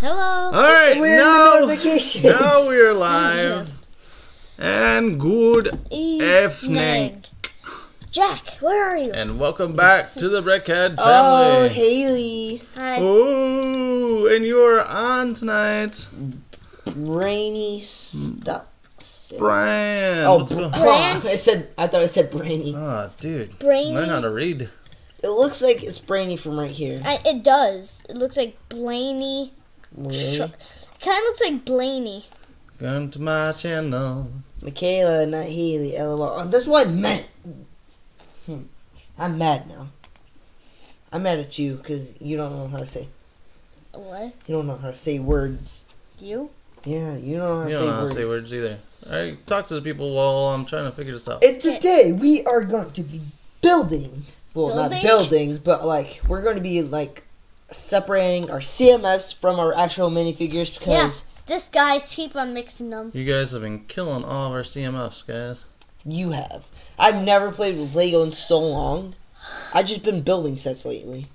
Hello. All right, We're now, in the notification. now we are live. And good Evening. Jack, where are you? and welcome back to the Brickhead Oh, family. Oh, Haley. Hi. Oh, and you are on tonight, Brainy stuff. Brian. Oh, br- going- oh, Brand- it said. I thought it said brainy. Oh, dude, Brainy. learn how to read. It looks like it's brainy from right here. I, it does. It looks like Blaney. Really? Kind of looks like Blaney. Come to my channel. Michaela, not Haley. LOL. Oh, that's what I meant. Hmm. I'm mad now. I'm mad at you because you don't know how to say. What? You don't know how to say words. You? Yeah, you don't know how to, You say, don't know how to words. say words either. I talk to the people while I'm trying to figure this out. And today we are going to be building. Well, not Building? building, but like we're going to be like separating our CMFs from our actual minifigures because Yeah. This guy's keep on mixing them. You guys have been killing all of our CMFs, guys. you have. I've never played with Lego in so long. I've just been building sets lately.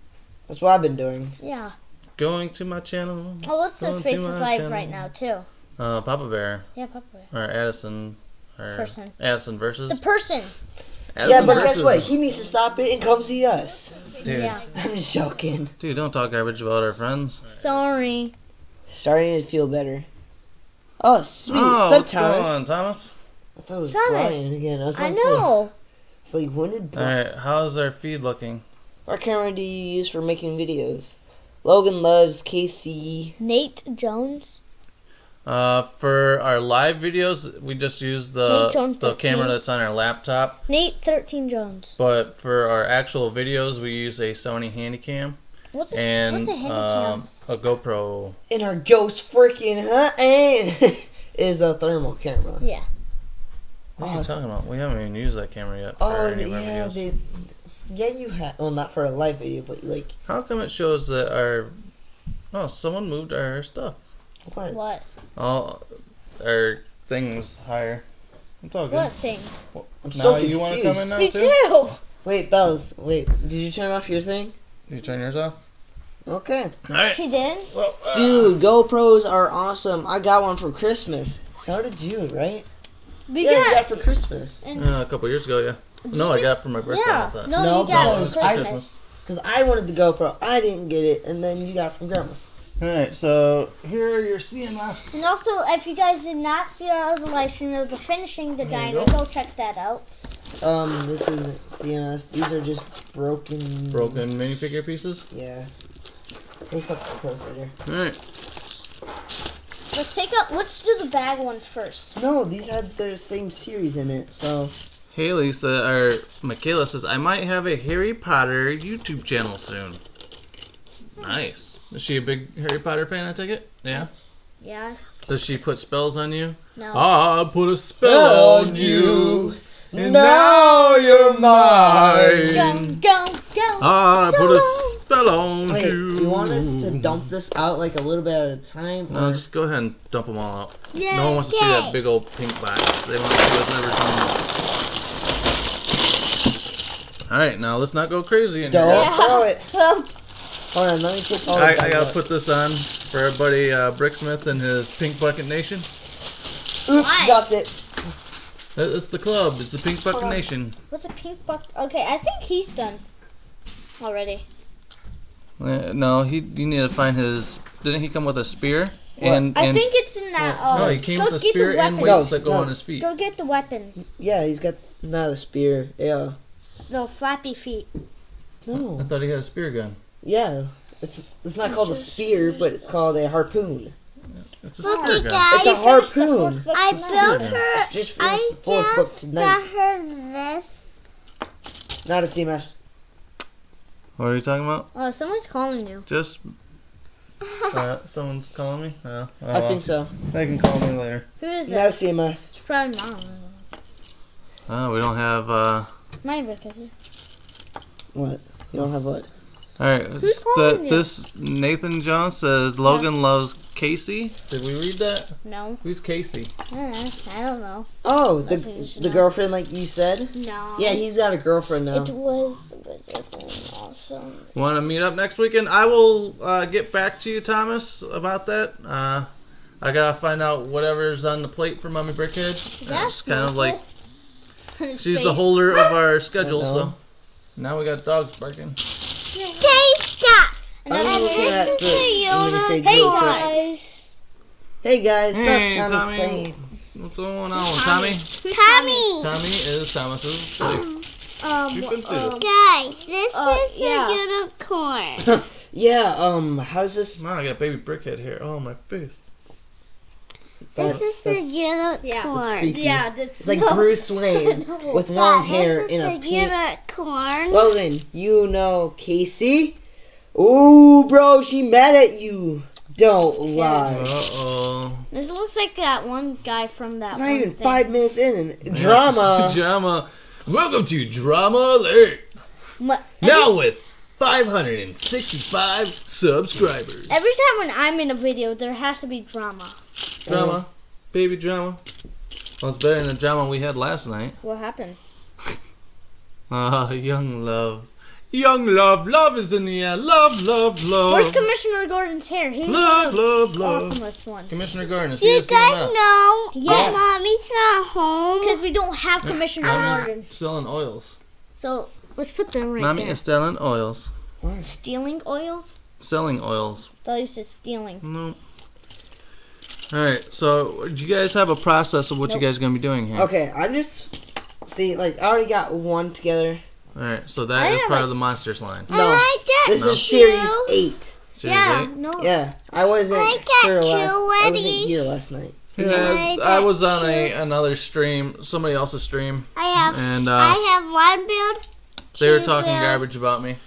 That's what I've been doing. Yeah. Going to my channel. Oh, what's this Going face to is my live channel. right now too. Uh, Papa Bear Yeah, Papa. Bear. Or Addison or Person. Addison versus. The person. yeah, Addison but guess what? He needs to stop it and come see us. Dude, Yeah. I'm just joking. dude, don't talk garbage about our friends. Sorry. Starting to feel better. Oh, sweet. Oh, What's up, going Thomas? on, Thomas? I thought it was Thomas. Brian again. I, was I about to say- know. It's like, when did All Brian... right, how's our feed looking? What camera do you use for making videos? Logan loves Casey. Nate Jones. Uh, for our live videos, we just use the the camera that's on our laptop. Nate Thirteen Jones. But for our actual videos, we use a Sony Handycam What's a and what's a handicap? um, a GoPro. And our ghost freaking huh is a thermal camera. yeah. What are you talking about? We haven't even used that camera yet. Oh any yeah, they, yeah you had. Well, not for a live video, but like How come it shows that our oh someone moved our stuff? what? What? All our things higher. It's all good. What thing? I'm now so you want to come in confused. now Me too? too. Wait, Bells. Wait, did you turn off your thing? Did you turn yours off. Okay, All right. She did. Well, uh, dude, GoPros are awesome. I got one for Christmas. So did you, right? We yeah, you got got. it for Christmas. uh, a couple years ago, yeah. No, I got it for my birthday. Yeah. No, No, you got no, it it's for Christmas. Cause I wanted the GoPro, I didn't get it, and then you got it from Grandma's. All right, so here are your CMFs. And also, if you guys did not see our other live stream of the finishing the There diner, go. go check that out. Um, this isn't CMS. These are just broken. Broken minifigure pieces. Yeah. We'll look close later. All right. Let's take out. Let's do the bag ones first. No, these had the same series in it, so Haley said, or Michaela says, I might have a Harry Potter YouTube channel soon. Nice. Is she a big Harry Potter fan? I take it. Yeah. Yeah. Does she put spells on you? No. I put a spell on you, and now now you're mine. Go go go. I put a spell on wait. you. Do you want us to dump this out like a little bit at a time? No, or- just go ahead and dump them all out. Yay, No one wants to see that big old pink box. They want to see what's never done. All right, now let's not go crazy in here. Don't throw it. Well, Hold on, let me put all I, I gotta bags put this on for our buddy uh, Bricksmith and his Pink Bucket Nation. Oops, Why? dropped it. That- It's the club. It's the Pink Bucket on. Nation. what's a pink Bucket? Okay, I think he's done already. Uh, no, he. You need to find his. Didn't he come with a spear? And, I and think it's in that. What? Uh, no, he came go with a get the spear and weapons. weights that go No, on his feet. Go get the weapons. Yeah, he's got not a spear. Yeah. No flappy feet. No. I thought he had a spear gun. Yeah. It's it's not called a spear, but it's called a harpoon. It's a Look spear at gun. It's a I finished harpoon. fourth book I tonight. built Yeah. her. Just I finished the fourth book just tonight. got her this. Not a CMF. What are you talking about? Oh, someone's calling you. Just. Uh, someone's calling me. Oh, oh, I think so. They can call me later. Who is it? Not a it? CMF. It's probably mom. Oh, we don't have. uh My Ricky. What? You don't have what? All right. Who's this- the- you? this Nathan Jones says Logan loves Casey. Did we read that? No. Who's Casey? Uh, I don't know. Oh, the That's what you should the know. girlfriend like you said? No. Yeah, he's got a girlfriend now. It was the budget thing. Awesome. Want to meet up next weekend? I will uh, get back to you, Thomas, about that. Uh, I gotta find out whatever's on the plate for Mommy Brickhead. Is It's kind of like On his she's the holder of our schedule, so now we got dogs barking. Taste that. And I was then- looking at the, is the minifig Hey real quick. guys. Hey guys, Hey, what's up, Thomas? Tommy. Saying? What's going on, Tommy? Who's Tommy. Tommy is Thomas's wife. Um, You've been through um, Guys, this Uh, is yeah. a unicorn. Yeah, um, how's this? Now I got baby Brickhead here. Oh my face. this is the that's- unicorn. That's creepy. yeah, that's It's like no. Bruce Wayne No. with long Dad, hair this in is a the pink. unicorn. Logan, you know Casey? Ooh, bro, she mad at you. Don't Uh lie. oh. This looks like that one guy from that. Not one even thing. five minutes in and drama. Drama. Welcome to Drama Alert. Ma- Now with 565 subscribers. Every time when I'm in a video, there has to be drama. Drama. Baby drama. Well, it's better than the drama we had last night. What happened? Ah, young love. Young love. Love is in the air. Love, love, love. Where's Commissioner Gordon's hair? He's Love, the love, love. awesomest one. Commissioner Gordon, is he you guys know Yes. that mommy's not home? Because we don't have Commissioner Gordon. Selling oils. So let's put them right Mommy there. is selling oils. Stealing oils? Selling oils. thought you said stealing. No. Alright, so do you guys have a process of what Nope. you guys are going to be doing here? Okay, I'm just. See, like, I already got one together. Alright, so I that is part a- of the Monsters line. No, I like that this is too. series eight. Series yeah, eight? no. Yeah, I wasn't I got here two last. I wasn't here last night. Yeah, I I was got on a another stream, somebody else's stream, I have and uh, I have one build. they were talking build. garbage about me.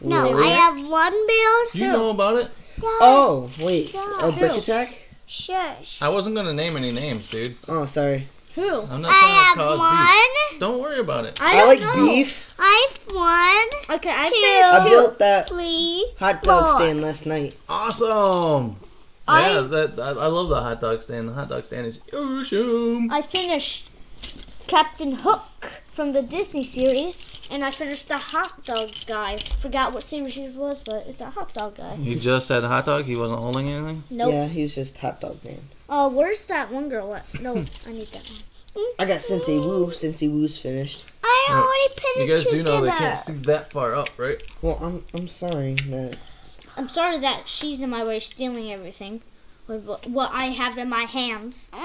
No, Really? I have one build. You know about it? Oh wait, Yeah. a brick attack? Shush. I wasn't gonna name any names, dude. Oh, sorry. Who? I'm not I trying have to cause one. beef. Don't worry about it. I, I, like know. beef. I have one, Okay, I Two. I finished two. built that three, hot dog four. stand last night. Awesome. I- yeah, that I, I love the hot dog stand. The hot dog stand is awesome. I finished Captain Hook from the Disney series, and I finished the hot dog guy. Forgot what series it was, but it's a hot dog guy. He just said hot dog. He wasn't holding anything. Nope. Yeah, he was just hot dog man. Oh, where's that one girl at? No, I need that one. I got Sensei Wu. Sensei Wu's finished. I Yeah. already put You it guys together. do know they can't see that far up, right? Well, I'm I'm sorry that I'm sorry that she's in my way stealing everything. With what- what I have in my hands. Uh,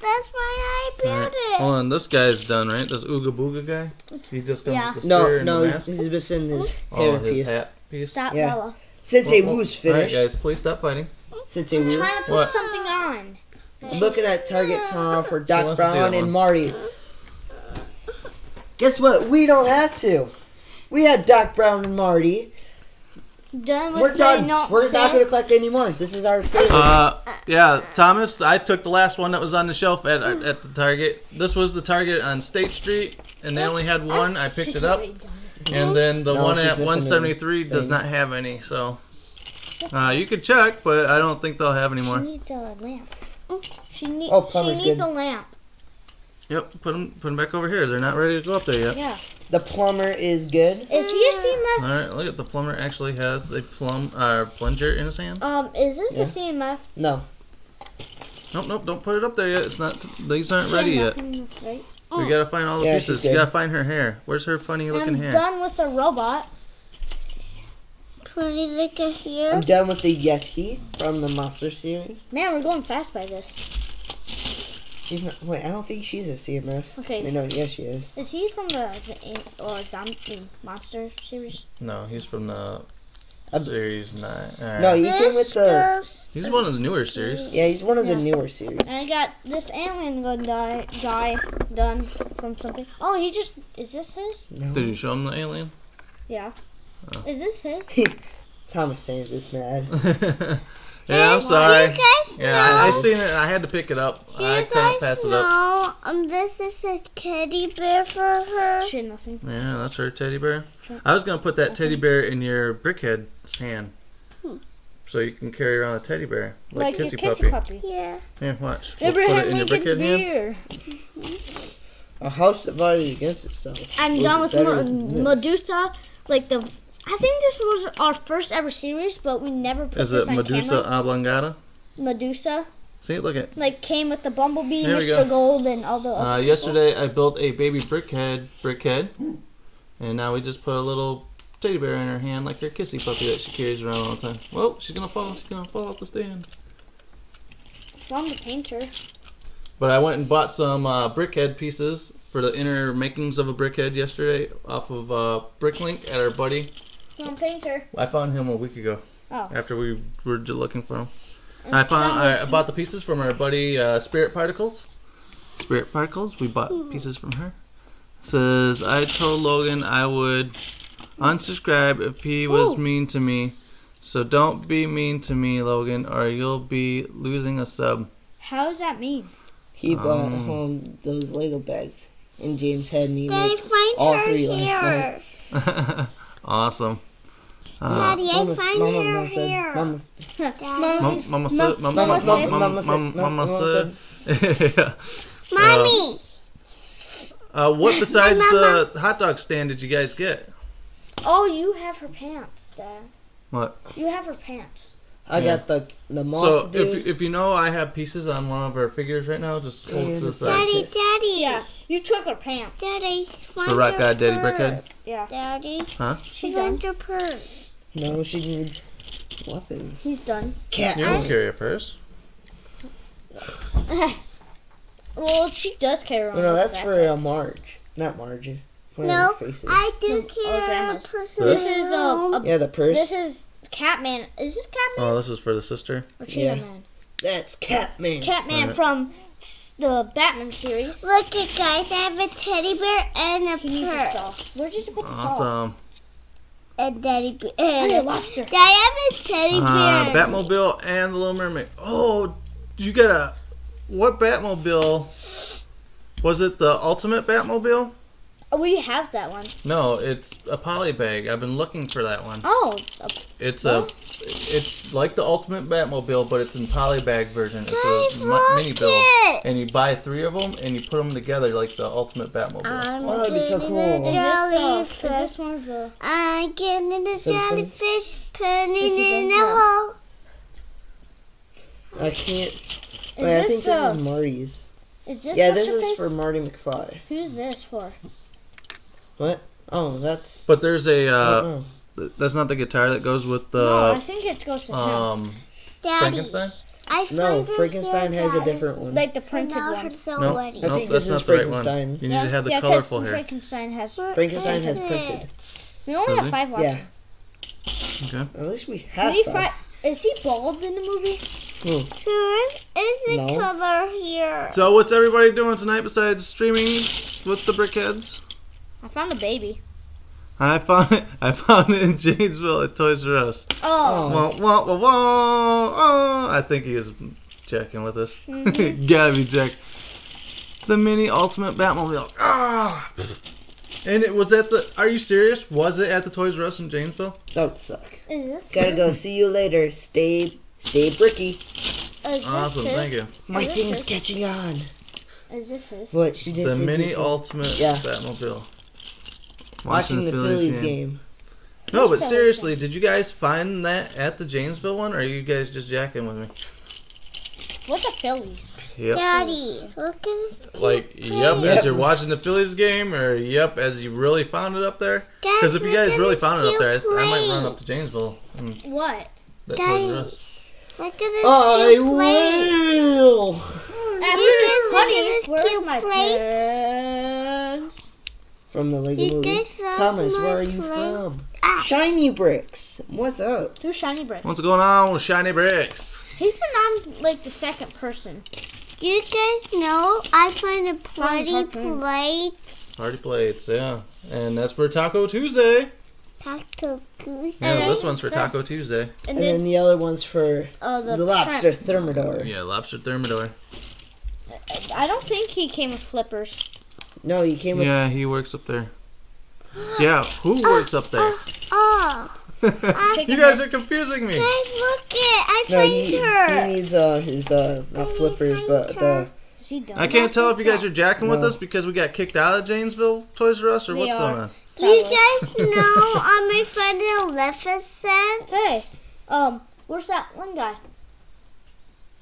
that's why I built Alright. it. Hold on, this guy's done, right? This Ooga Booga guy. He just got Yeah. the spear no and no the he's, mask. he's missing his Oh, hair his piece. hat piece. Stop, Yeah. Bella. Sensei Well, well, Wu's All right, finished. guys, please stop fighting. Sensei I'm trying to put What? something on. I'm looking at Target tomorrow for Doc wants to see Brown and. Marty. Guess what? We don't have to. We had Doc Brown and Marty. Done with We're playing done. We're not going to collect any more. This is our favorite. Uh, yeah, Thomas, I took the last one that was on the shelf at at the Target. This was the Target on State Street, and they only had one. I picked it up, and then the No, one at missing 173 does not have any. So, uh, you could check, but I don't think they'll have any more. She more. needs a lamp. She, need, Oh, she needs good. a lamp. Yep, put them put them back over here. They're not ready to go up there yet. Yeah. the plumber is good. Is he a CMF? All right, look at the plumber actually has a plum uh, plunger in his hand. Um, is this Yeah. a CMF? No. Nope, nope, don't put it up there yet. It's not. These aren't ready yet. Nothing, Right? We gotta find all the Yeah, pieces. You gotta find her hair. Where's her funny looking hair? I'm done with the robot. Pretty looking at here. I'm done with the Yeti from the Monster series. Man, we're going fast by this. She's not. Wait, I don't think she's a CMF. Okay. Wait, no, yes, she is. Is he from the z- or zombie monster series? No, he's from the Uh, series nine. All right. No, he came with the. he's one of the newer series. Yeah, he's one of the newer series. And I got this alien gun guy, guy done from something. Oh, he just is this his? No. Did you show him the alien? Yeah. Oh. Is this his? Thomas Sands is mad. yeah, I'm You sorry. guys Yeah, I, I seen it. and I had to pick it up. Do I you couldn't guys pass it up. know um this is a teddy bear for her? Shit, nothing. Yeah, that's her teddy bear. I was gonna put that teddy bear in your brickhead hand, Hmm. so you can carry around a teddy bear like, Like, kissy, your kissy puppy. puppy. Yeah. Yeah, watch. We'll put it in your Lincoln's brickhead hand. A house divided against itself. I'm Would done with better Mo- than this. Medusa, like the I think this was our first ever series, but we never put Is this it on Medusa camera. oblongata? Medusa, See, look at. like came with the Bumblebee, There Mr. go. Gold, and all the. Uh, other yesterday I built a baby brickhead, brickhead, and now we just put a little teddy bear in her hand, like her kissy puppy that she carries around all the time. Whoa, she's gonna fall. She's gonna fall off the stand. people. I'm the painter. But I went and bought some uh, brickhead pieces for the inner makings of a brickhead yesterday off of uh, Bricklink at our buddy. I'm painter. I found him a week ago. Oh. After we were looking for him. I found I, I bought the pieces from our buddy uh, Spirit Particles. Spirit Particles. We bought pieces from her. Says I told Logan I would unsubscribe if he was Ooh. mean to me. So don't be mean to me, Logan, or you'll be losing a sub. How does that mean? He brought Um. home those Lego bags, and James had me Daddy, make all three hair. last night. awesome. Uh, Daddy, I find Mama, her Mama said. Mama, Daddy. Mama Mom- Mama Ma- said, Mama, Mama Mama, said- Mama, Mama Mama, said- Mama, Mama said. Mommy. Uh, what besides the hot dog stand did you guys get? Oh, you have her pants, Dad. What? You have her pants. I Yeah. got the the moth So dude. if, if you know I have pieces on one of our figures right now, just hold And to the side. Daddy, Daddy. Yeah, you took her pants. Daddy, find the rock her god, Daddy purse. Yeah. Daddy, Huh? She, done. find her purse. no, she needs weapons. He's done. Cat. You don't carry a purse. well, she does carry around. No, no, that's backpack. for uh, Marge, not Margie. No. I do No, carry our a purse. This is my uh, a. yeah, the purse. This is Catman. Is this Catman Oh, this is for the sister. or Cheetah yeah. Man? That's Catman. Catman Alright. from the Batman series. Look it, guys. I have a teddy bear and a He needs a purse. Where did you put the saw? Awesome. And daddy bear. And And a a lobster. Daddy, I have a teddy Uh, bear. Batmobile and the Little Mermaid. Oh, you got a what Batmobile? Was it the Ultimate Batmobile? Oh, we have that one. No, it's a poly bag. I've been looking for that one. Oh, a- It's a, it's like the Ultimate Batmobile, but it's in poly bag version. It's Guys, a mi- look mini build, it. and you buy three of them and you put them together like the Ultimate Batmobile. I'm Oh, that'd be so cool. a is this the? Is this one's the? I'm getting a Simpsons? jellyfish penny Is in done? a hole. I can't. Is But I think this this is Marty's. Is this yeah, this is face? for Marty McFly. Who's this for? Oh, that's. But there's a. uh, know. th- that's not the guitar that goes with the. no, I think it goes to um, Daddy. Frankenstein? I No, found her Frankenstein has a different one. like the printed one. so No, wetty. I think that's this not is the right one. Frankenstein's. You need to have the yeah, 'cause colorful hair. Frankenstein has. Frankenstein has Is printed. it? We only Really? have five Yeah. Okay. At least we have five. five. Is he bald in the movie? Sure is a No. color here. So what's everybody doing tonight besides streaming with the Brickheads? I found a baby. I found it. I found it in Janesville at Toys R Us. Oh, Wah, wah, wah, wah, oh. I think he was checking with us. Gotta be check. The mini Ultimate Batmobile. Ah. And it was at the. Are you serious? Was it at the Toys R Us in Janesville? Don't suck. is this? Gotta his? go. See you later. Stay, stay bricky. Awesome. his? Thank you. My thing Is thing's his? catching on. Is this his? What she did. The mini before. Ultimate Yeah. Batmobile. Watching the Phillies game. No, but seriously, did you guys find that at the Janesville one, or are you guys just jacking with me? What the Phillies? Yep. Daddy, look at this. Like, yep, plate. as you're watching the Phillies game, or yep, as you really found it up there? Because if you guys really found it up there, I, I might run up to Janesville. And What? that Toys R Us. Guys, look at this I cute plate. will. After You guys look at this cute plate. Pants? From the Lego You movie. Thomas, where are you plate? from? Ah. Shiny bricks. What's up? Two shiny bricks. What's going on with Shiny Bricks? He's been on like the second person. You guys know I find a party pretty hard for him. plate. Party plates, yeah. And that's for Taco Tuesday. Taco Tuesday. Yeah, this one's for Taco Tuesday. And And then then the other one's for uh, the, the lobster shrimp. thermidor. Yeah, Lobster Thermidor. I don't think he came with flippers. No, he came with. Yeah, he works up there. Yeah, who works up there? Oh, you guys are confusing me. guys, look it! I No, find he, her. he needs uh his uh not flippers but the Is he done? I can't tell if you guys are jacking with us because we got kicked out of Janesville Toys R Us or We what's are. going on. You guys know on my friend Maleficent? Hey, um, where's that one guy?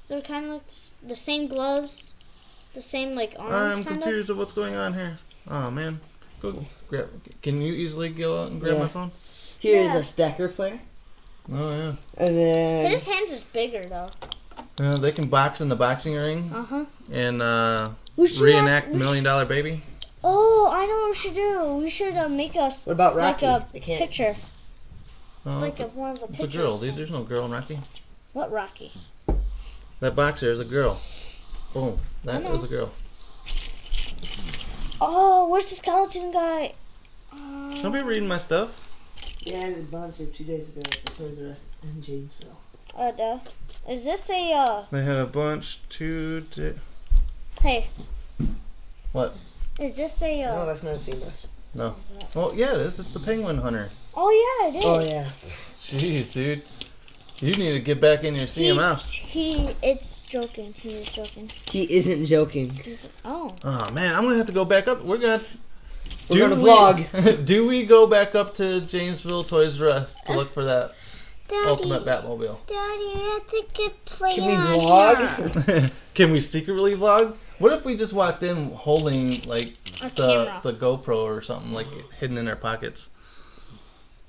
They're kind of like the same gloves, the same like arms, I'm kind of. confused of what's going on here. Oh man, go grab. Can you easily go out and grab Yeah. my phone? Here's Yeah. a stacker player. Oh yeah. And then His hands is bigger though. Uh, they can box in the boxing ring Uh huh. and uh, We should reenact have- we Million Dollar Baby. Oh, I know what we should do. We should uh, make us what about like Rocky? a picture, Oh, like a a, more of a it's picture. a girl, dude. There's no girl in Rocky. What Rocky? That boxer is a girl. Boom. That I know. is a girl. Oh, where's the skeleton guy? Uh, Don't be reading my stuff. Yeah, I had a bunch of two days ago at the Toys R Us in Janesville. uh, duh. Is this a uh? They had a bunch. Two. Di- Hey. What? Is this a No, uh? that's not seamless. no. Well, yeah, it is. It's the Penguin Hunter. Oh yeah, it is. Oh yeah. Jeez, dude. You need to get back in your CMFs. He, it's joking. He is joking. He isn't joking. He's, oh. Oh man, I'm gonna have to go back up. We're gonna. We're do gonna we- vlog. do we go back up to Janesville Toys R Us to look for that Daddy, Ultimate Batmobile? Daddy, you have to get play Can we vlog? Can we secretly vlog? What if we just walked in holding like A the camera. the GoPro or something like hidden in our pockets?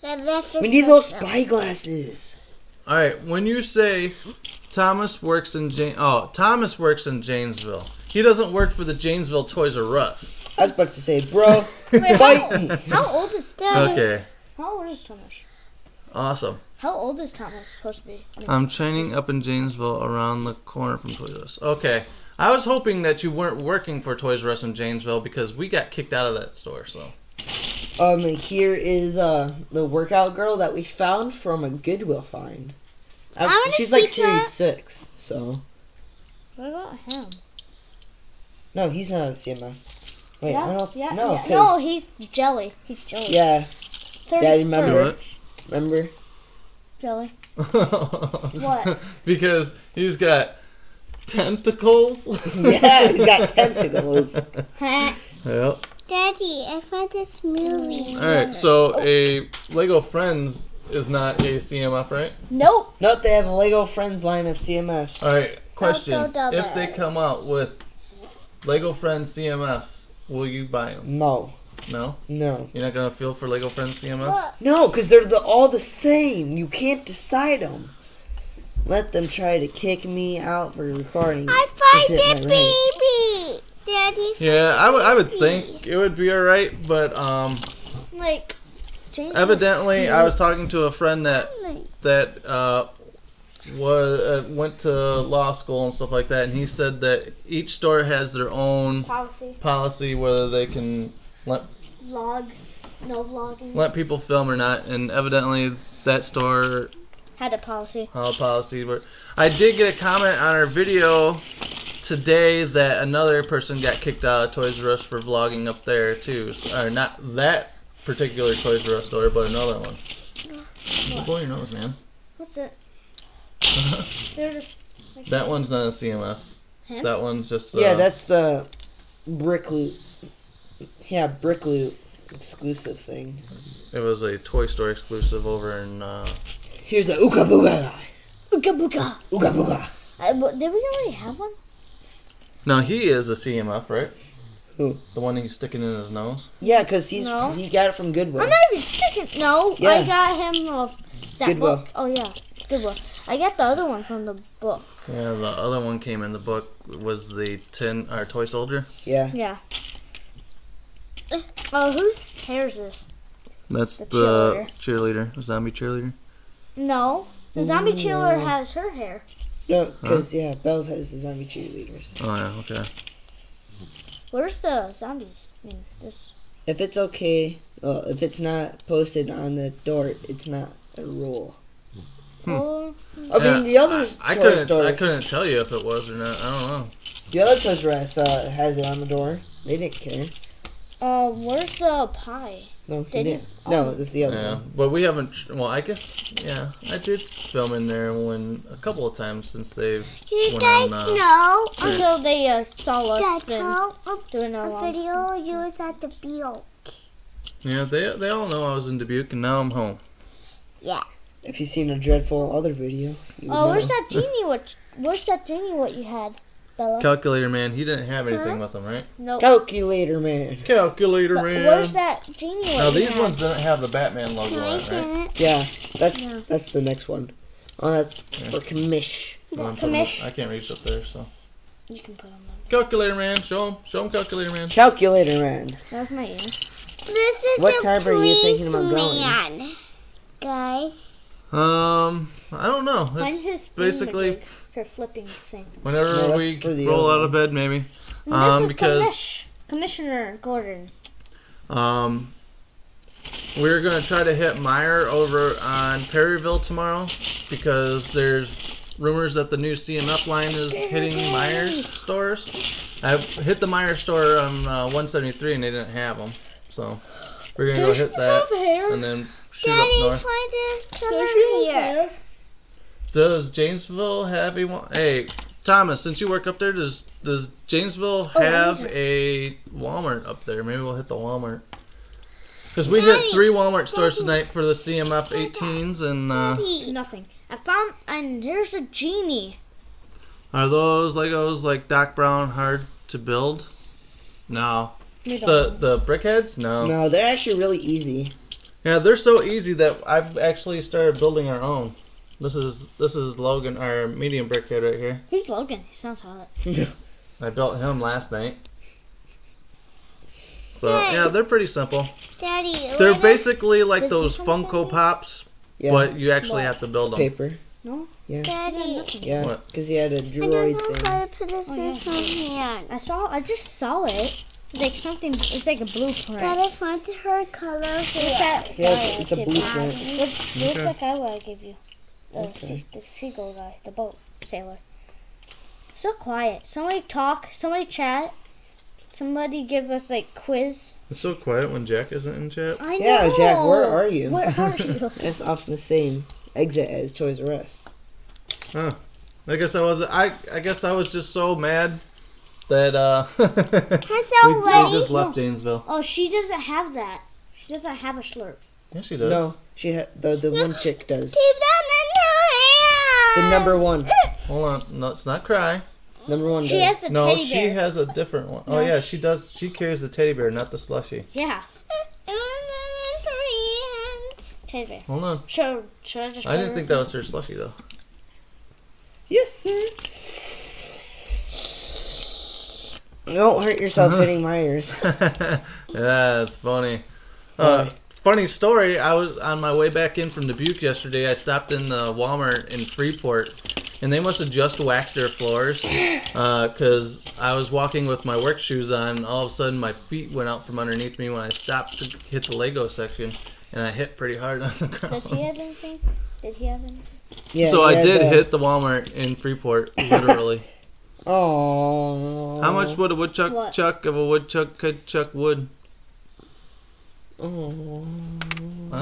We need those Maleficent. spy glasses. All right, when you say Thomas works in Jan- oh Thomas works in Janesville, he doesn't work for the Janesville Toys R Us. I was about to say, bro, Wait, how, bite me. how old is Daddy. Okay, how old is Thomas? awesome. How old is Thomas supposed to be? I'm training up in Janesville around the corner from Toys R Us. Okay. I was hoping that you weren't working for Toys R Us in Janesville because we got kicked out of that store. So Um, here is uh the workout girl that we found from a Goodwill find. I wanna she's like see her. series six, so What about him? no, he's not a CMF. Wait, I yeah, don't know. yeah, no, yeah. 'cause- no, he's jelly. He's jelly. yeah, Third, Daddy, remember? third remember? jelly. what? because he's got tentacles. yeah, he's got tentacles. Yep. Daddy, I found this movie. All right. So a Lego Friends is not a CMF, right? nope. Nope, they have a Lego Friends line of CMFs. All right. Question: Don't If they come out with Lego Friends CMFs, will you buy them? No, No. no, You're not gonna feel for Lego Friends CMFs. What? no, because they're the, all the same. You can't decide them. Let them try to kick me out for recording. I find it the my right? Daddy, Yeah, I would- I would think it would be alright, but um, Like, evidently I was talking to a friend that that uh, was uh, went to law school and stuff like that, and he said that each store has their own policy policy whether they can let vlog, no vlogging. let people film or not, and evidently that store Had a policy. uh, policy. Were, I did get a comment on our video today that another person got kicked out of Toys R Us for vlogging up there too, or not that particular Toys R Us store, but another one. Blow your nose, man. What's it? They're just. Like, That one's not a CMF. Him? That one's just. Uh, Yeah, that's the brick loot. Yeah, brick loot exclusive thing. It was a Toy Store exclusive over in. Uh, Here's the Ooga Booga guy. Ooga booga. Ooga Booga. Uh, did we already have one? No, he is a CMF, right? Who? The one he's sticking in his nose. Yeah, because he's No. he got it from Goodwill. I'm not even sticking. No, Yeah. I got him uh, that Goodwill. book. Oh yeah, Goodwill. I got the other one from the book. Yeah, the other one came in the book was the tin or toy soldier. Yeah. Yeah. Oh, whose hair is this? That's The the, cheerleader, zombie cheerleader. No, the zombie cheerleader has her hair. No, because yeah, Bells has the zombie cheerleaders. Oh yeah, okay. Where's the zombies? I mean, this. If it's okay, well, if it's not posted on the door, it's not a rule. Oh, I mean, the other I toy couldn't. store, I couldn't tell you if it was or not. I don't know. the other Toys R Us uh, has it on the door. They didn't care. uh, where's the pie? No, he Did you? didn't. No, this is the other Yeah, one. but we haven't. Well, I guess yeah, I did film in there when a couple of times since they've you went guys on. Uh, know Until they uh, saw us that then how a, doing our a video you was at the beach. Yeah, they they all know I was in Dubuque, and now I'm home. Yeah. If you've seen a dreadful other video, you would Oh, where's that genie? What? Where's that genie? What you had, Bella? Calculator man, he didn't have anything with him, right? no. Calculator man. Calculator But man. Where's that genie? What Now these had? ones don't have the Batman logo Can on it, right? it? Yeah, that's Yeah. that's the next one. Oh, that's for commish. No, I'm Commish. I can't reach up there, so. You can put them on Calculator man, show him, show him Calculator man. Calculator man. that. That my ear. This is What a time are you thinking about policeman, going? Guys. Um, I don't know. Find It's his basically thingamajig, her flipping thing. whenever No, that's we roll out of bed, maybe. And Um, this is because- Commish, Commissioner Gordon. Um, we're gonna try to hit Meijer over on Perryville tomorrow because there's rumors that the new CMF line is hitting Meijer's stores. I hit the Meijer store on uh, 173 and they didn't have them, so we're gonna go hit that hair? and then shoot up Daddy, north. find it. Come Does over she have here. hair? Does Janesville have a wa- hey Thomas? Since you work up there, does does Janesville Oh, have these a Walmart up there? Maybe we'll hit the Walmart. Because we hit three Walmart stores tonight for the CMF 18s, and uh, Daddy. Nothing. I found, and here's a genie. are those Legos like Doc Brown hard to build? No. We don't The know. the brickheads? No. No, they're actually really easy. Yeah, they're so easy that I've actually started building our own. This is this is Logan, our medium brickhead right here. Who's Logan? He sounds hot. I built him last night. So yeah, they're pretty simple. Daddy. They're what basically like those Funko with Pops, Yeah, but you actually What? have to build them. paper. No? Yeah, Daddy. yeah, because he had a I don't droid know thing. how to put this Oh, in yeah. from here. I saw, I just saw it. It's like something, it's like a blueprint. Gotta find her color What's here. that? Yeah, guy it's, it's a I did? blueprint. What's, what's Okay. that guy what I gave you? The, Okay. sea, the seagull guy, the boat sailor. So quiet. Somebody talk. Somebody chat. Somebody give us like quiz. It's so quiet when Jack isn't in chat. I know. Yeah, Jack, where are you? Where are you? It's off the same exit as Toys R Us. Huh. I guess I was. I I guess I was just so mad that uh Her we, we already. just left Janesville. oh, she doesn't have that. She doesn't have a slurp. Yeah, she does. No, she ha- the the one chick does. Keep them in The number one, Hold on. No, it's not cry. number one She does. has the No, teddy bear. No, she has a different one. Oh No, yeah, she does. She carries the teddy bear, not the slushy. yeah, In her hand. teddy bear. Hold on. Should, should I just? I didn't think that was her slushy though. Yes, sir. Don't hurt yourself hitting my ears. Yeah, that's funny. Uh, funny story. I was on my way back in from Dubuque yesterday. I stopped in the Walmart in Freeport, and they must have just waxed their floors uh, because I was walking with my work shoes on. And all of a sudden, my feet went out from underneath me when I stopped to hit the Lego section, and I hit pretty hard on the ground. Does he have anything? Did he have anything? Yeah, so I did the- hit the Walmart in Freeport, literally. Oh. How much would a woodchuck What? chuck if a woodchuck could chuck wood? Oh. Uh,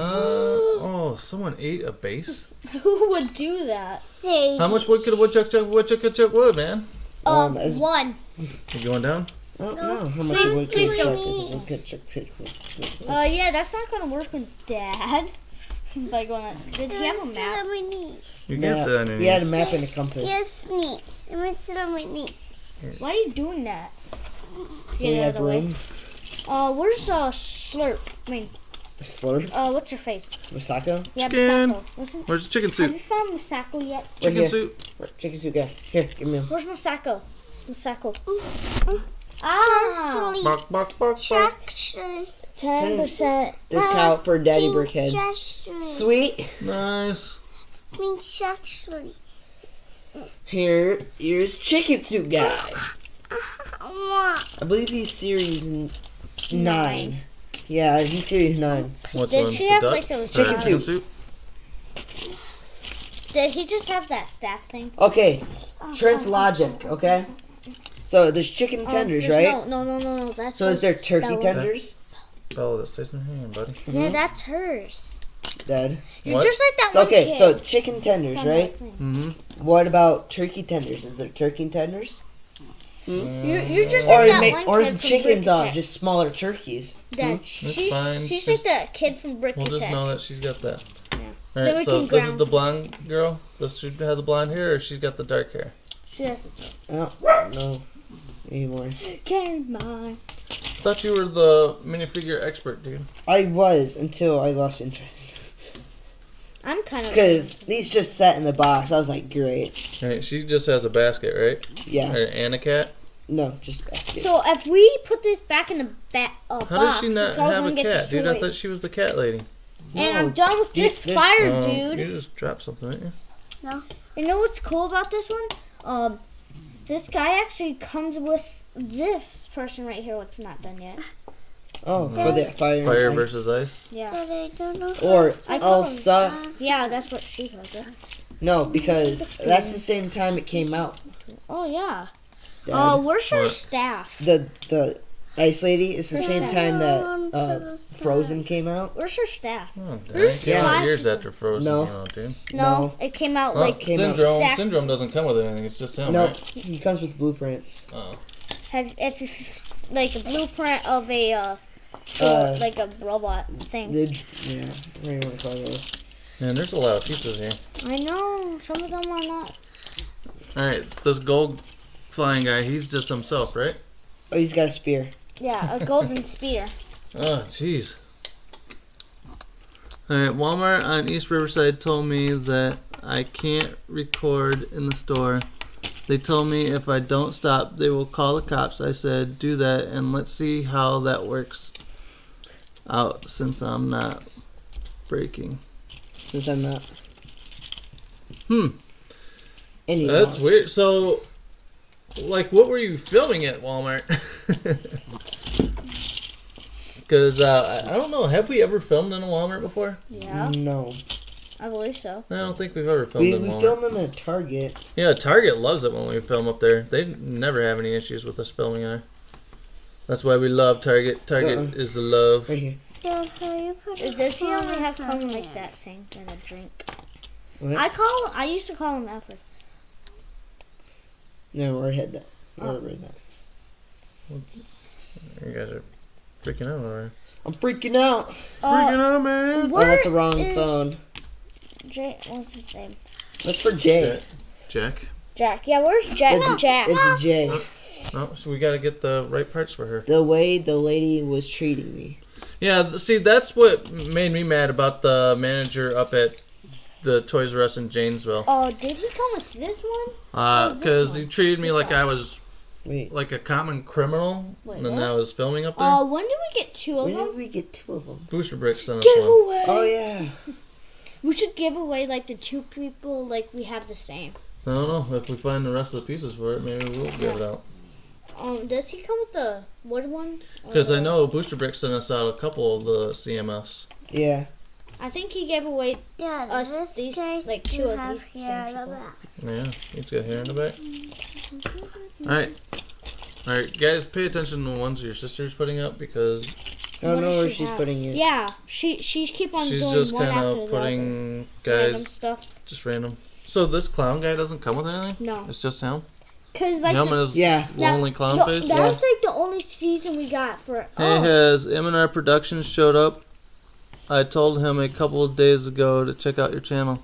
oh, someone ate a base. Who would do that? Say. How much wood could a woodchuck chuck? Woodchuck could chuck wood, man. Um, Um, as- one. You going down? I don't how much Please- wood please could go. chuck if a wood could chuck chuck wood. Uh, yeah, that's not gonna work with Dad. By going, on- did he have a map? on my knees. You can't Yeah, sit on your He had a map and a compass. Yes, knees. I'm gonna sit on my knees. Why are you doing that? So Get we have of the way. Room. Uh, where's uh Slurp? I mean, Slurp. uh, what's your face? Masako. Yeah, Chicken. Masako. Wasn't- Where's the chicken soup? Have you found Masako yet? Chicken here. soup. Chicken soup guy. Here, give me him. Where's Masako? Masako. Ah, Actually, Bark, bark, bark, bark. actually, ten percent. Discount for Daddy means Brickhead. Sweet. Nice. means actually. Here, here's Chicken Soup Guy. I believe he's series n- nine. Yeah, he's series nine. What's Did one? she The have duck? like those? Chicken uh, soup. soup. Did he just have that staff thing? Okay, Trent's logic. Okay, so there's chicken Oh, tenders, there's right? No, no, no, no, no. That's So is hers. there turkey Bella. tenders? Oh, this tastes my hand, buddy. Yeah, that's hers. Dad. You're What? just like that So one okay, kid so chicken tenders, right? Mm-hmm. What about turkey tenders? Is there turkey tenders? Mm-hmm. You're, you're just Or like it that may, or is from chickens Brick just smaller turkeys? Dad, hmm? That's she's, fine, she's just- like the kid from Brick We'll just know that she's got that. Yeah. All Then we right, so can this is the blonde girl. Does she have the blonde hair, or she's got the dark hair? She has I don't know anymore. Can mine. I thought you were the minifigure expert, dude. I was until I lost interest. I'm kind of. Because these just sat in the box. I was like, great. All right, she just has a basket, right? Yeah. Or, and a cat. No, just basket. So if we put this back in a ba- a How box, does she not have a gonna cat, dude? I thought she was the cat lady. and No, I'm done with the- this this- fire, Oh, dude. You just dropped something, didn't you? No. You know what's cool about this one? Um, this guy actually comes with this person right here. What's not done yet? Oh, for the fire. Fire and- versus ice. Yeah, But I don't know. Or I call Elsa. yeah, that's what she calls it. No, because that's the same time it came out. Oh yeah. Dad. Oh, where's her What? staff? the the ice lady is the same time that uh, Frozen came out. Where's her staff? Oh, dang. Where's Came out years after Frozen, No. you know, dude. No, No. it came out Oh, like. came out- syndrome. Exact- Syndrome doesn't come with anything. It's just him, No, right? he comes with blueprints. Oh. Have if you like a blueprint of a uh, Uh, like a robot thing. The, yeah, what do you want to call those? Man, there's a lot of pieces here. I know some of them are not. All right, this gold flying guy, he's just himself, right? Oh, he's got a spear. Yeah, a golden spear. Oh, jeez. Alright, Walmart on East Riverside told me that I can't record in the store. They told me if I don't stop, they will call the cops. I said, do that and let's see how that works out since I'm not breaking. Since I'm not. Hmm. Any That's laws. weird. So, like, what were you filming at Walmart? Because uh, I I don't know. Have we ever filmed in a Walmart before? Yeah, No. I believe so. I don't think we've ever filmed We, in we Walmart. filmed them at Target. Yeah, Target loves it when we film up there. They never have any issues with us filming there. That's why we love Target. Target Uh-uh. is the love. Right here. Yeah, how you put Does he only have the come like that thing and a drink? What? I call. I used to call him Alfred. No, already had that. Oh. Already read that. You guys are freaking out over. I'm freaking out. Freaking Uh, out, man. oh, that's the wrong is phone. Jay, what's his name? That's for Jay. Jack. Jack. Yeah, where's Jack? It's, Jack. it's a J. So we got to get the right parts for her. The way the lady was treating me. Yeah, see, that's what made me mad about the manager up at the Toys R Us in Janesville. Oh, did he come with this one? Uh, because he treated me This like guy. I was Wait, like a common criminal, Wait, and then what? I was filming up there. Uh, when did we get two of where did we get two of them? Booster Bricks sent us Give one. away. Oh yeah. We should give away like the two people like we have the same. I don't know if we find the rest of the pieces for it. Maybe we'll give it out. Um, does he come with the wood one? Because I know Booster Brick sent us out a couple of the CMFs. Yeah. I think he gave away. Yeah, Us, this these, guy like, two you of have these here same on the back. Yeah, he's got hair in the back. All right, all right, guys, pay attention to the ones your sister's putting up because I don't know where she she's have? putting it. Yeah, she she keep on she's doing just one kind after of the other. putting Random guys stuff. just random. So this clown guy doesn't come with anything. No, It's just him. Cause like him the, is Yeah. lonely clown the- that Yeah. was like the only season we got for. Hey, Oh, has M&R Productions showed up? I told him a couple of days ago to check out your channel.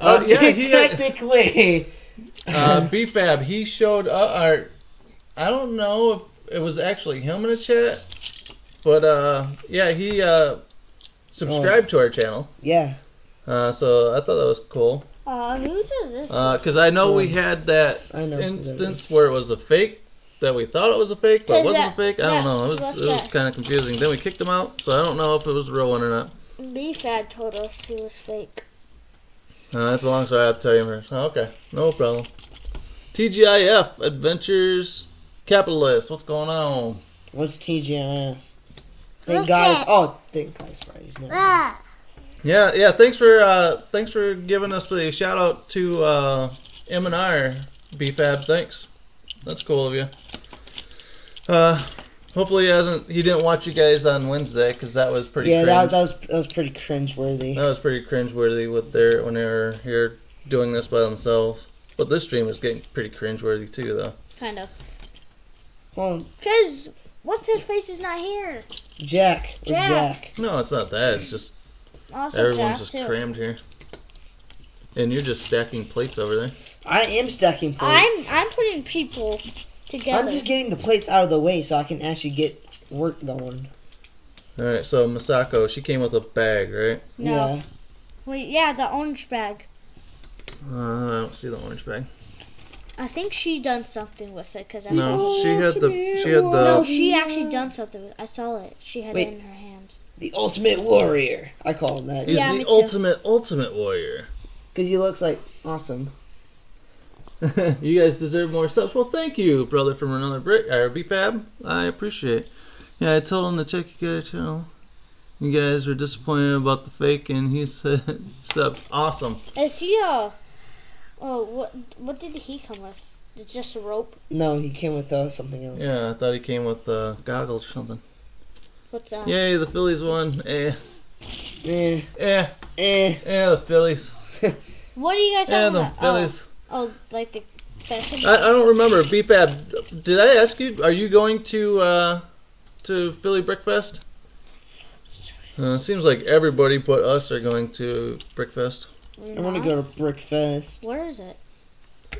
Uh, yeah, he had, technically. uh, BFAB, he showed up. Or, I don't know if it was actually him in the chat, but uh, yeah, he uh, subscribed to our channel. Yeah. Uh, so I thought that was cool. Uh, who does this? Because I know we had that know. who that instance where it was a fake that we thought it was a fake, but it 'Cause wasn't that- a fake. I don't know. It was it was kind of confusing. Then we kicked him out, so I don't know if it was a real one or not. BFAD told us he was fake. Uh, that's a long story. I have to tell you first. Oh, okay, no problem. TGIF Adventures Capitalist. What's going on? What's TGIF? Thank Look God. it's- at- Oh, thank God it's Friday. No. Ah, Yeah, yeah. Thanks for uh, thanks for giving us a shout out to uh, M and R BFAB. Thanks. That's cool of you. Uh, hopefully he hasn't he didn't watch you guys on Wednesday because that was pretty. Yeah, cringe. that, that was that was pretty cringeworthy. That was pretty cringeworthy with their when they were here doing this by themselves. But this stream is getting pretty cringeworthy too, though. Kind of. Well, Cause what's his face is not here. Jack. Jack. Jack. No, it's not that. It's just Also, everyone's Jack just too. crammed here. And you're just stacking plates over there. I am stacking plates. I'm plates. I'm putting people together. I'm just getting the plates out of the way so I can actually get work going. All right, so Masako, she came with a bag, right? no. Yeah. Wait, yeah, the orange bag. Uh, I don't see the orange bag. I think she done something with it because I No, saw. she had the she had No, she actually done something. with I saw it. She had Wait. it in her hands. The ultimate warrior. I call him that. he's Yeah, the me too. ultimate ultimate warrior. Because he looks like awesome. you guys deserve more subs. Well, thank you, brother, from another brick or BFAB. I appreciate. it. Yeah, I told him to check you guys' channel. You guys were disappointed about the fake, and he said, "Sub, awesome." Is he a? Oh, what what did he come with? Just a rope. No, he came with uh, something else. Yeah, I thought he came with uh, goggles or something. What's that? Yay, the Phillies won. Eh, Eh, eh, eh. eh, the Phillies. What are you guys Eh, talking the about? Phillies. Oh, oh, like the. I, I don't remember. BFAB, did I ask you? Are you going to uh, to Philly Brickfest? Uh, seems like everybody but us are going to Brickfest I want to go to Brickfest. Where is it?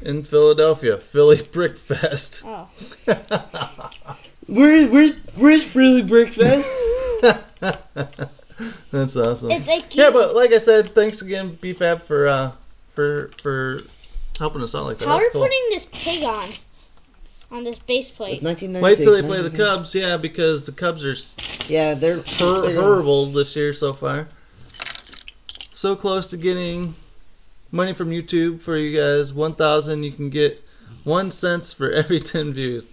in Philadelphia. Philly Brickfest. Oh, Where, where, where's Frilly Breakfast? That's awesome. it's a yeah, but like I said, thanks again, BFAB, for uh, for for helping us out like that. how are That's we cool. putting this pig on? On this base plate. 1996. Wait till they play the Cubs, yeah, because the Cubs are Yeah, they're, hor- they're horrible this year so far. So close to getting money from YouTube for you guys. One thousand, you can get one cents for every ten views.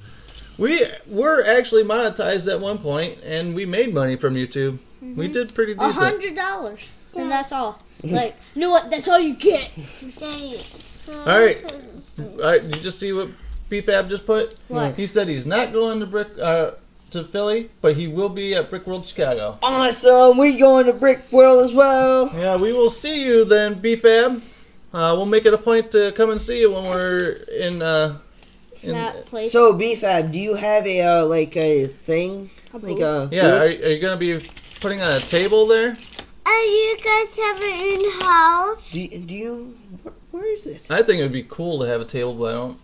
We were actually monetized at one point, and we made money from YouTube. We did pretty A decent. hundred dollars, and that's all. Like, you know what? That's all you get. Daddy. All right, all right. You just see what BFAB just put? What? He said he's not going to Brick uh, to Philly, but he will be at Brick World Chicago. Awesome. We going to Brick World as well. Yeah, we will see you then, BFAB. Uh, we'll make it a point to come and see you when we're in. Uh, in That place. So, BFAB, do you have a, uh, like, a thing? A Like a yeah, are, are you gonna be putting on a table there? Are you guys have it in house? Do, do you... Where, where is it? I think it would be cool to have a table, but I don't.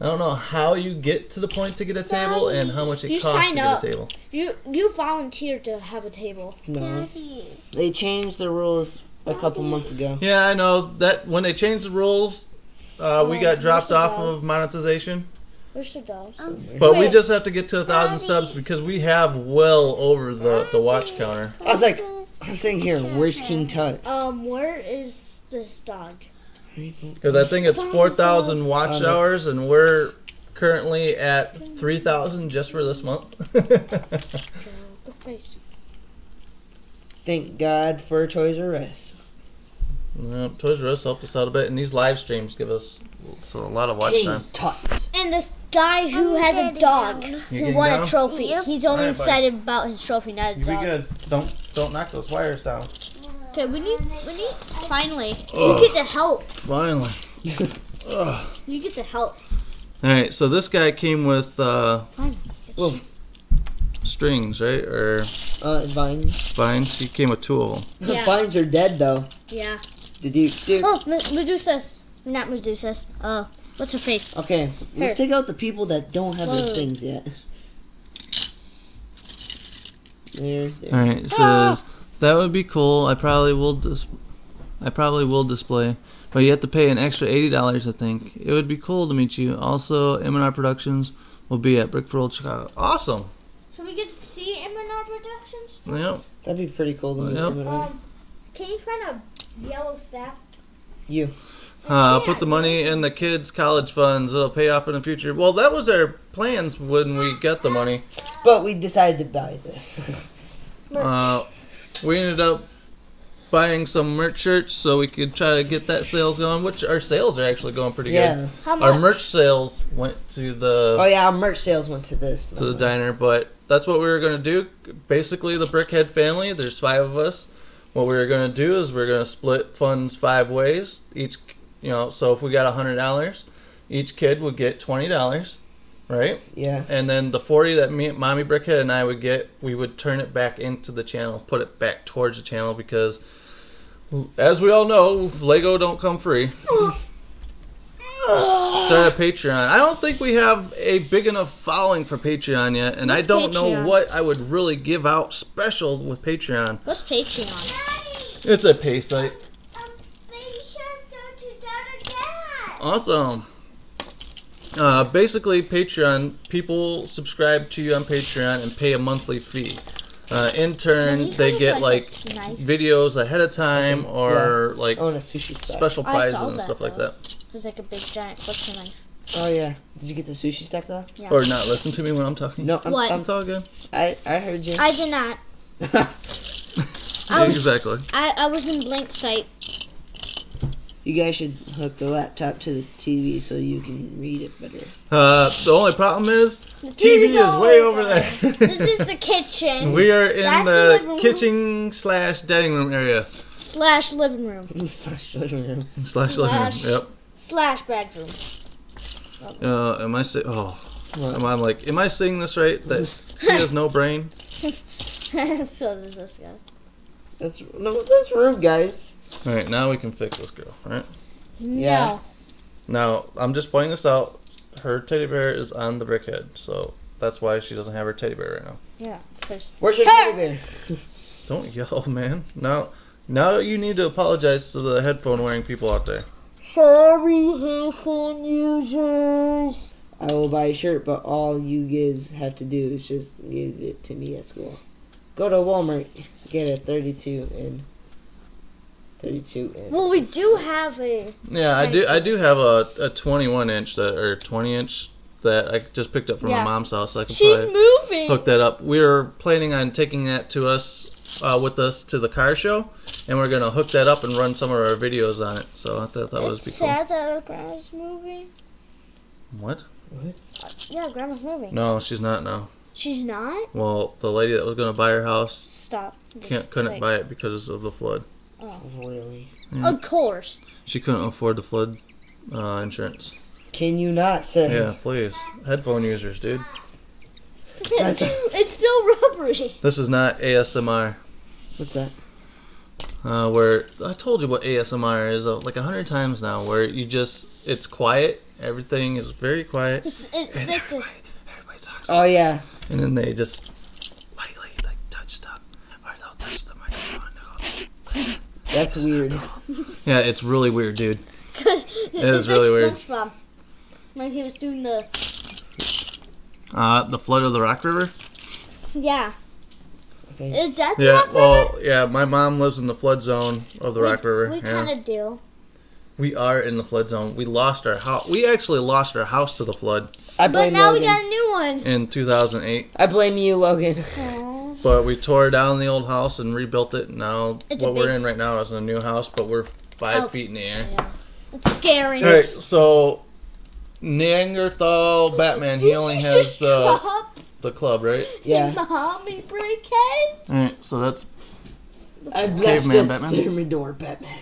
I don't know how you get to the point to get a table and how much it costs to get up. a table. you you volunteered to have a table. No. Daddy. They changed the rules a couple months ago. Yeah, I know that when they changed the rules, uh, we Oh, got dropped off dog? of monetization. Where's the dogs? But we just have to get to a thousand Daddy. subs because we have well over the, the watch counter. I was like, I'm sitting here, where's King Tut? Um, where is this dog? Because I think it's 4,000 watch Uh, hours and we're currently at 3,000 just for this month. Thank God for Toys R Us. Yep, Toys R Us helped us out a bit, and these live streams give us so a lot of watch King time. Tuts. And this guy who I'm has a dog down. Who won down? a trophy. Yep. He's only Alright, buddy. excited about his trophy, not his dog. Don't don't knock those wires down. Okay, we need we need finally you get to help. Finally. You get to help. All right, so this guy came with uh, Finally. Strings, right, or Uh, Vines. vines. He came with two of them. Yeah. Vines are dead though. Yeah. Did you? Dude. Oh, Medusa's. Not Medusa's. Uh, what's her face? Okay, let's take out the people that don't have their things yet. There, there. All right, it Ah. says that would be cool. I probably will dis- I probably will display, but you have to pay an extra eighty dollars. I think it would be cool to meet you. Also, M&R Productions will be at Brick World Chicago. Awesome. So we get to see M&R Productions. Yep. That'd be pretty cool to meet Yep. Um, can you find a yellow staff? You. Uh, put the money in the kids' college funds. It'll pay off in the future. Well, that was our plans when we got the money. But we decided to buy this. Uh, we ended up buying some merch shirts so we could try to get that sales going. Which our sales are actually going pretty good. yeah. How much? Our merch sales went to the Oh yeah, our merch sales went to this. to the diner, but that's what we were gonna do. Basically, the Brickhead family. There's five of us. What we're gonna do is we're gonna split funds five ways. Each, you know, so if we got a hundred dollars, each kid would get twenty dollars, right? Yeah. And then the 40 that me, Mommy Brickhead and I would get, we would turn it back into the channel, put it back towards the channel because, as we all know, Lego don't come free. Start a Patreon. I don't think we have a big enough following for Patreon yet, and I don't know what I would really give out special with Patreon. What's Patreon? It's a pay site. Baby shark, don't you dare again. Awesome. Uh, basically, Patreon people subscribe to you on Patreon and pay a monthly fee. Uh, in turn, Mommy, they get like knife- videos ahead of time or like I want a sushi stack. special I prizes and that, stuff like that. It was like a big giant butcher knife. Oh yeah. Did you get the sushi stack though? Yeah. Or not listen to me when I'm talking. No. I'm, What? I'm, It's all good. I I heard you. I did not. I was- exactly. I, I was in blank sight. You guys should hook the laptop to the TV so you can read it better. Uh, the only problem is The TV is way over on. there. this is the kitchen we are in That's the the kitchen slash dining room area slash living room Slash living room. slash living room. Slash- Yep. slash bedroom. Uh, am I say? Oh, What? am I like? Am I saying this right? That he has no brain. so does this guy. That's no. That's rude, guys. All right, now we can fix this girl. All right. Yeah. Now, I'm just pointing this out. Her teddy bear is on the brickhead, so that's why she doesn't have her teddy bear right now. Yeah. Cause Where's your Her! teddy bear? Don't yell, man. Now, now you need to apologize to the headphone wearing people out there. sorry, headphone users. I will buy a shirt, but all you gives have to do is just give it to me at school. Go to Walmart, get a 32 and 32 and. Well, we do have a. Yeah, I do. I do have a, a 21 inch that or 20 inch that I just picked up from Yeah. my mom's house. So I can She's probably moving. hook that up. We were planning on taking that to us uh, with us to the car show, and we're gonna hook that up and run some of our videos on it. So I thought that was It's be cool. sad that our grandma's moving. What? Yeah, grandma's moving. No, she's not now. She's not. Well, the lady that was gonna buy her house Stop. Just can't couldn't wait. buy it because of the flood. Really? Of course. She couldn't afford the flood uh, insurance. Can you not, sir? Yeah, please, headphone users, dude. That's a- it's so rubbery. This is not ASMR. What's that? Uh, where I told you what ASMR is uh, like a hundred times now. Where you just it's quiet, everything is very quiet, It's, it's and like the, everybody, everybody talks. Oh, yeah. And then they just lightly like touch stuff, or they'll touch the microphone. And they'll- That's weird. Yeah, it's really weird, dude. Cause is it's really like weird. SpongeBob. When he was doing the Uh, the flood of the Rock River. yeah. Okay. Is that the Yeah, Rock River? well, yeah. My mom lives in the flood zone of the we, Rock River. We yeah. kind of do. We are in the flood zone. We lost our house. We actually lost our house to the flood I blame But now Logan. we got a new one. in 2008. I blame you, Logan. Aw. But we tore down the old house and rebuilt it. Now It's what we're in right now is a new house, but we're five Oh. feet in the air. Yeah. It's scary. All right, so Neanderthal Batman. He only has the drop the club, right? Yeah. Mommy brickheads. All right, so that's I've Caveman Batman. the Thermidor Batman.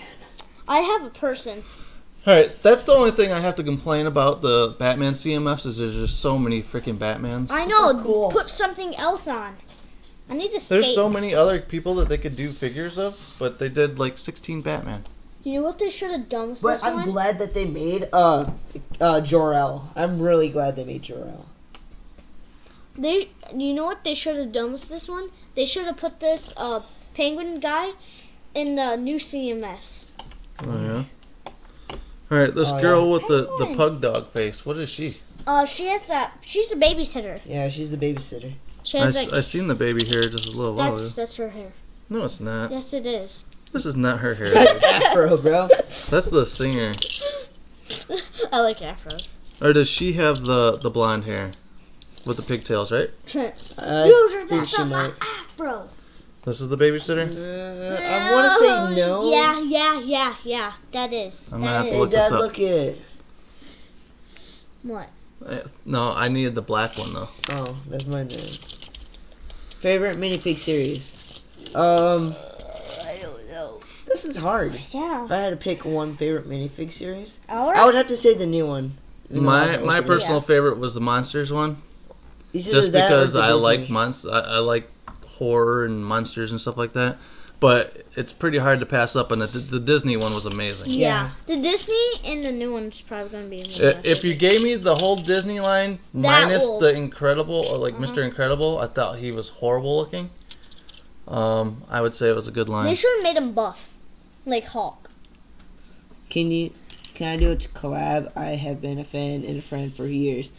I have a person. all right. That's the only thing I have to complain about the Batman CMFs is there's just so many freaking Batmans. I know. cool. Put something else on. I need the There's so many other people that they could do figures of, but they did like 16 Batman. You know what they should have done with But this I'm one? glad that they made uh uh Jor-El. I'm really glad they made Jor-El. They, you know what they should have done with this one? They should have put this uh, penguin guy in the new CMF. Oh yeah. All right, this Oh, girl yeah. with the the pug dog face. What is she? Uh, she has that. She's a babysitter. Yeah, she's the babysitter. She I, has s- like I seen the baby hair just a little while ago. that's that's her hair. No, it's not. Yes, it is. This is not her hair. That's. Afro, bro. That's the singer. I like afros. Or does she have the the blonde hair with the pigtails? Right. Trent, I Dude, that's not my afro. This is the babysitter. Uh, I want to say no. Yeah, yeah, yeah, yeah. That is. I'm That gonna have to Hey, look is. this Dad, up. look it. What? Uh, No, I needed the black one though. Oh, that's my then. Favorite minifig series? Um, I don't know. this is hard. Yeah. If I had to pick one favorite minifig series, Ours? I would have to say the new one. My my opened it. personal favorite was the monsters one, It's just either that or because the I like Disney. monst I, I like horror and monsters and stuff like that. But it's pretty hard to pass up, and the, the Disney one was amazing. Yeah. The Disney and the new one's probably gonna be. I- If you gave me the whole Disney line minus will- the Incredible or like Uh-huh. Mr. Incredible, I thought he was horrible looking. Um, I would say it was a good line. they should have made him buff, like Hulk. Can you? Can I do a collab? I have been a fan and a friend for years,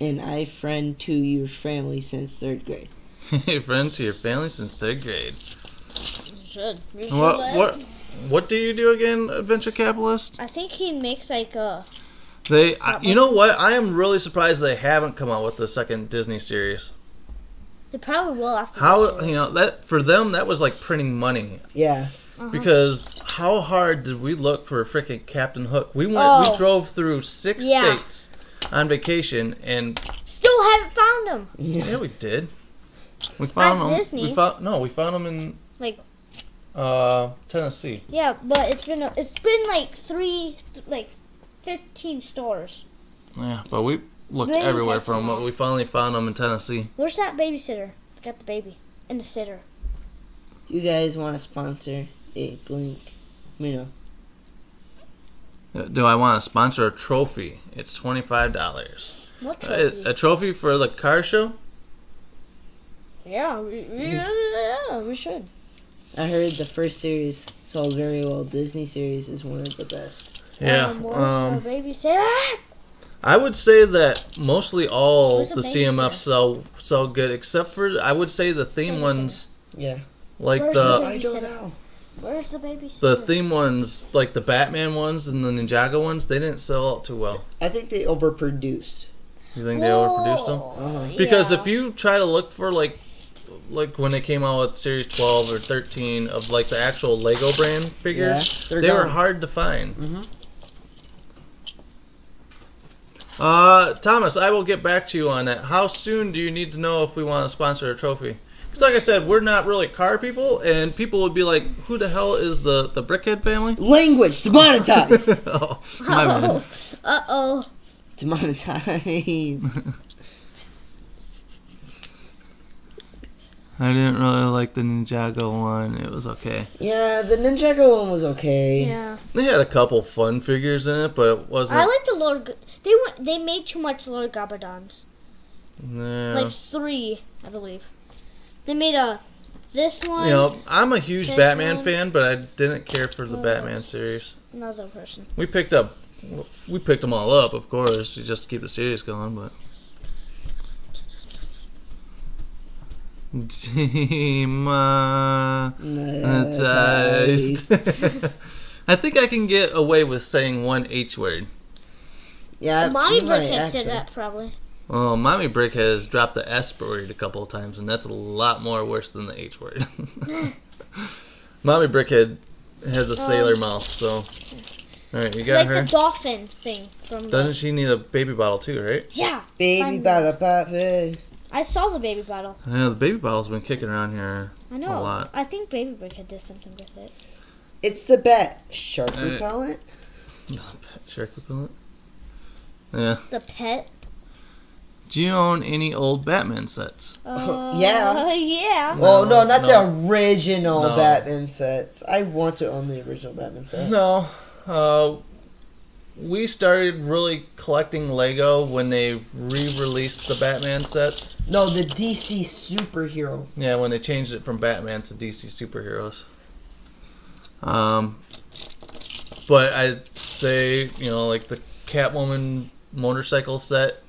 and I friend to your family since third grade. Hey, friend to your family since third grade. You should. You should What let- what what do you do again, Adventure Capitalist? I think he makes like a. They, I, you know what? I am really surprised they haven't come out with the second Disney series. They probably will after. How this you know that for them that was like printing money Yeah, Uh-huh. because how hard did we look for a freaking Captain Hook? We went, Oh. we drove through six Yeah. states on vacation, and Still haven't found him. yeah, yeah we did. We found At them. Disney. We found no, we found them in Like- uh Tennessee. Yeah, but it's been a, it's been like three like fifteen stores. Yeah, but we looked Really everywhere had for them. But we finally found them in Tennessee. Where's that babysitter? Got the baby and the sitter. you guys want to sponsor a blink? You know, Uh, Do I want to sponsor a trophy? It's twenty five dollars. What A, trophy? a trophy for the car show? yeah, we, we, yeah, we should. I heard the first series sold very well. Disney series is one of the best. Yeah. Um, Um, the babysitter? I would say that mostly all Where's the the CMFs sell sell good, except for I would say the theme Babysitter. ones, Yeah, like Where's the the I don't Babysitter. know. Where's the babysitter? the theme ones, like the Batman ones and the Ninjago ones. They didn't sell out too well. I think they overproduced. You think they overproduced them? Uh-huh. Because Yeah. if you try to look for like like when they came out with series 12 or 13 of like the actual Lego brand figures, they're they were hard to find. Mhm. Uh, Thomas, I will get back to you on that. How soon do you need to know if we want to sponsor a trophy? Because, like I said, we're not really car people, and people would be like, "Who the hell is the the Brickhead family?" Language demonetized. oh, my bad. Uh oh. demonetized. I didn't really like the Ninjago one. It was okay. yeah, the Ninjago one was okay. Yeah. They had a couple fun figures in it, but it wasn't. I like the Lord. G- They went. They made too much Lord Garmadons. Yeah. Like three, I believe. They made a this one. you know, I'm a huge Batman one. fan, but I didn't care for the Oh. Batman series. Another person. We picked up, we picked them all up, of course, just to keep the series going. But demonetized. I think I can get away with saying one H word. Yeah, Mommy you might Brickhead said that probably. Well, Mommy Brick has dropped the S word a couple of times, and that's a lot more worse than the H word. Mommy Brickhead has a oh. sailor mouth, so. Alright, you got like her? the dolphin thing from. Doesn't she need a baby bottle too, right? yeah. Baby bottle, bada bada. I saw the baby bottle. Yeah, the baby bottle's been kicking around here. I know. a lot. I think Baby Brickhead did something with it. It's the bat shark Uh, repellent. Shark repellent. Yeah. The pet. Do you own any old Batman sets? Uh, Yeah. Yeah. Well, no, not no. the original No. Batman sets. I want to own the original Batman sets. No. Uh, we started really collecting Lego when they re-released the Batman sets. No, the DC superhero. Yeah, when they changed it from Batman to DC superheroes. Um, but I'd say you know like the Catwoman motorcycle set.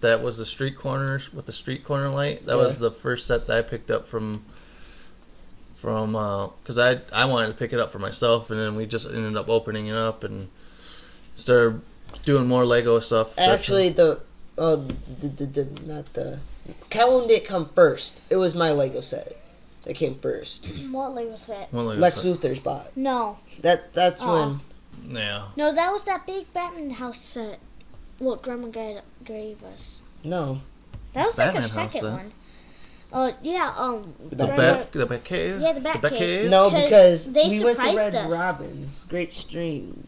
That was the street corners with the street corner light. That was the first set that I picked up from. From, because I I wanted to pick it up for myself, and then we just ended up opening it up and started doing more Lego stuff. Actually, the oh, the, the, the, not the Catwoman didn't come first. It was my Lego set that came first. What Lego set? one Lego Lex set. Luthor's bot. No. That that's Aw. when Yeah. No, that was that big Batman house set. What Grandma ga- gave us. no That was Batman like house our second set? one. Uh, yeah, um. The The Grandma- bat, the bat cave. Yeah, the Bat Cave. cave. no Because because they we went to Red us. Robin's. Great stream.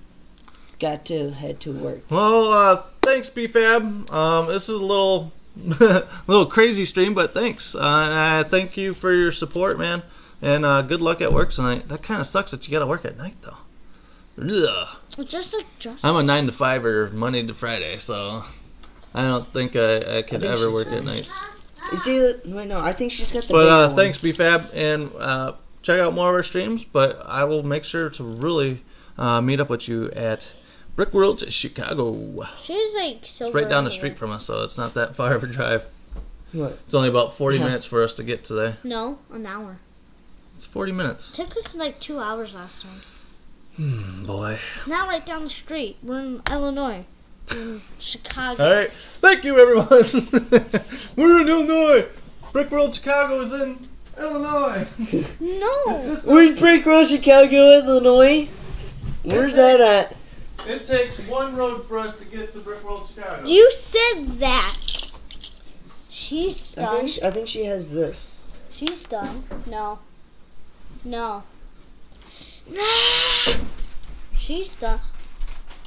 Got to head to work. Well, uh, thanks, BFab. Um, this is a little, little crazy stream, but thanks. Uh, and I thank you for your support, man. And uh, good luck at work tonight. That kind of sucks that you got to work at night, though. Ugh. Just like just. I'm a nine to five or Monday to Friday, so I don't think I, I could think ever she's work at nights. Is he? Wait, no. I think she's got the. But uh, bigger thanks, BFab, and uh, check out more of our streams. But I will make sure to really uh, meet up with you at Brick World Chicago. She's like so. It's right down the street from us, so it's not that far of a drive. What? It's only about 40 Yeah. minutes for us to get to there. No, an hour. It's 40 minutes. It took us like two hours last time. Hmm, boy. Now right down the street. We're in Illinois. We're in Chicago. All right. Thank you, everyone. We're in Illinois. Brick World Chicago is in Illinois. No. We're in Brick Road, Chicago, Illinois. Where's that at? It takes one road for us to get to Brick World Chicago. You said that. She's I think she, I think she has this. She's done. No. No. She's done.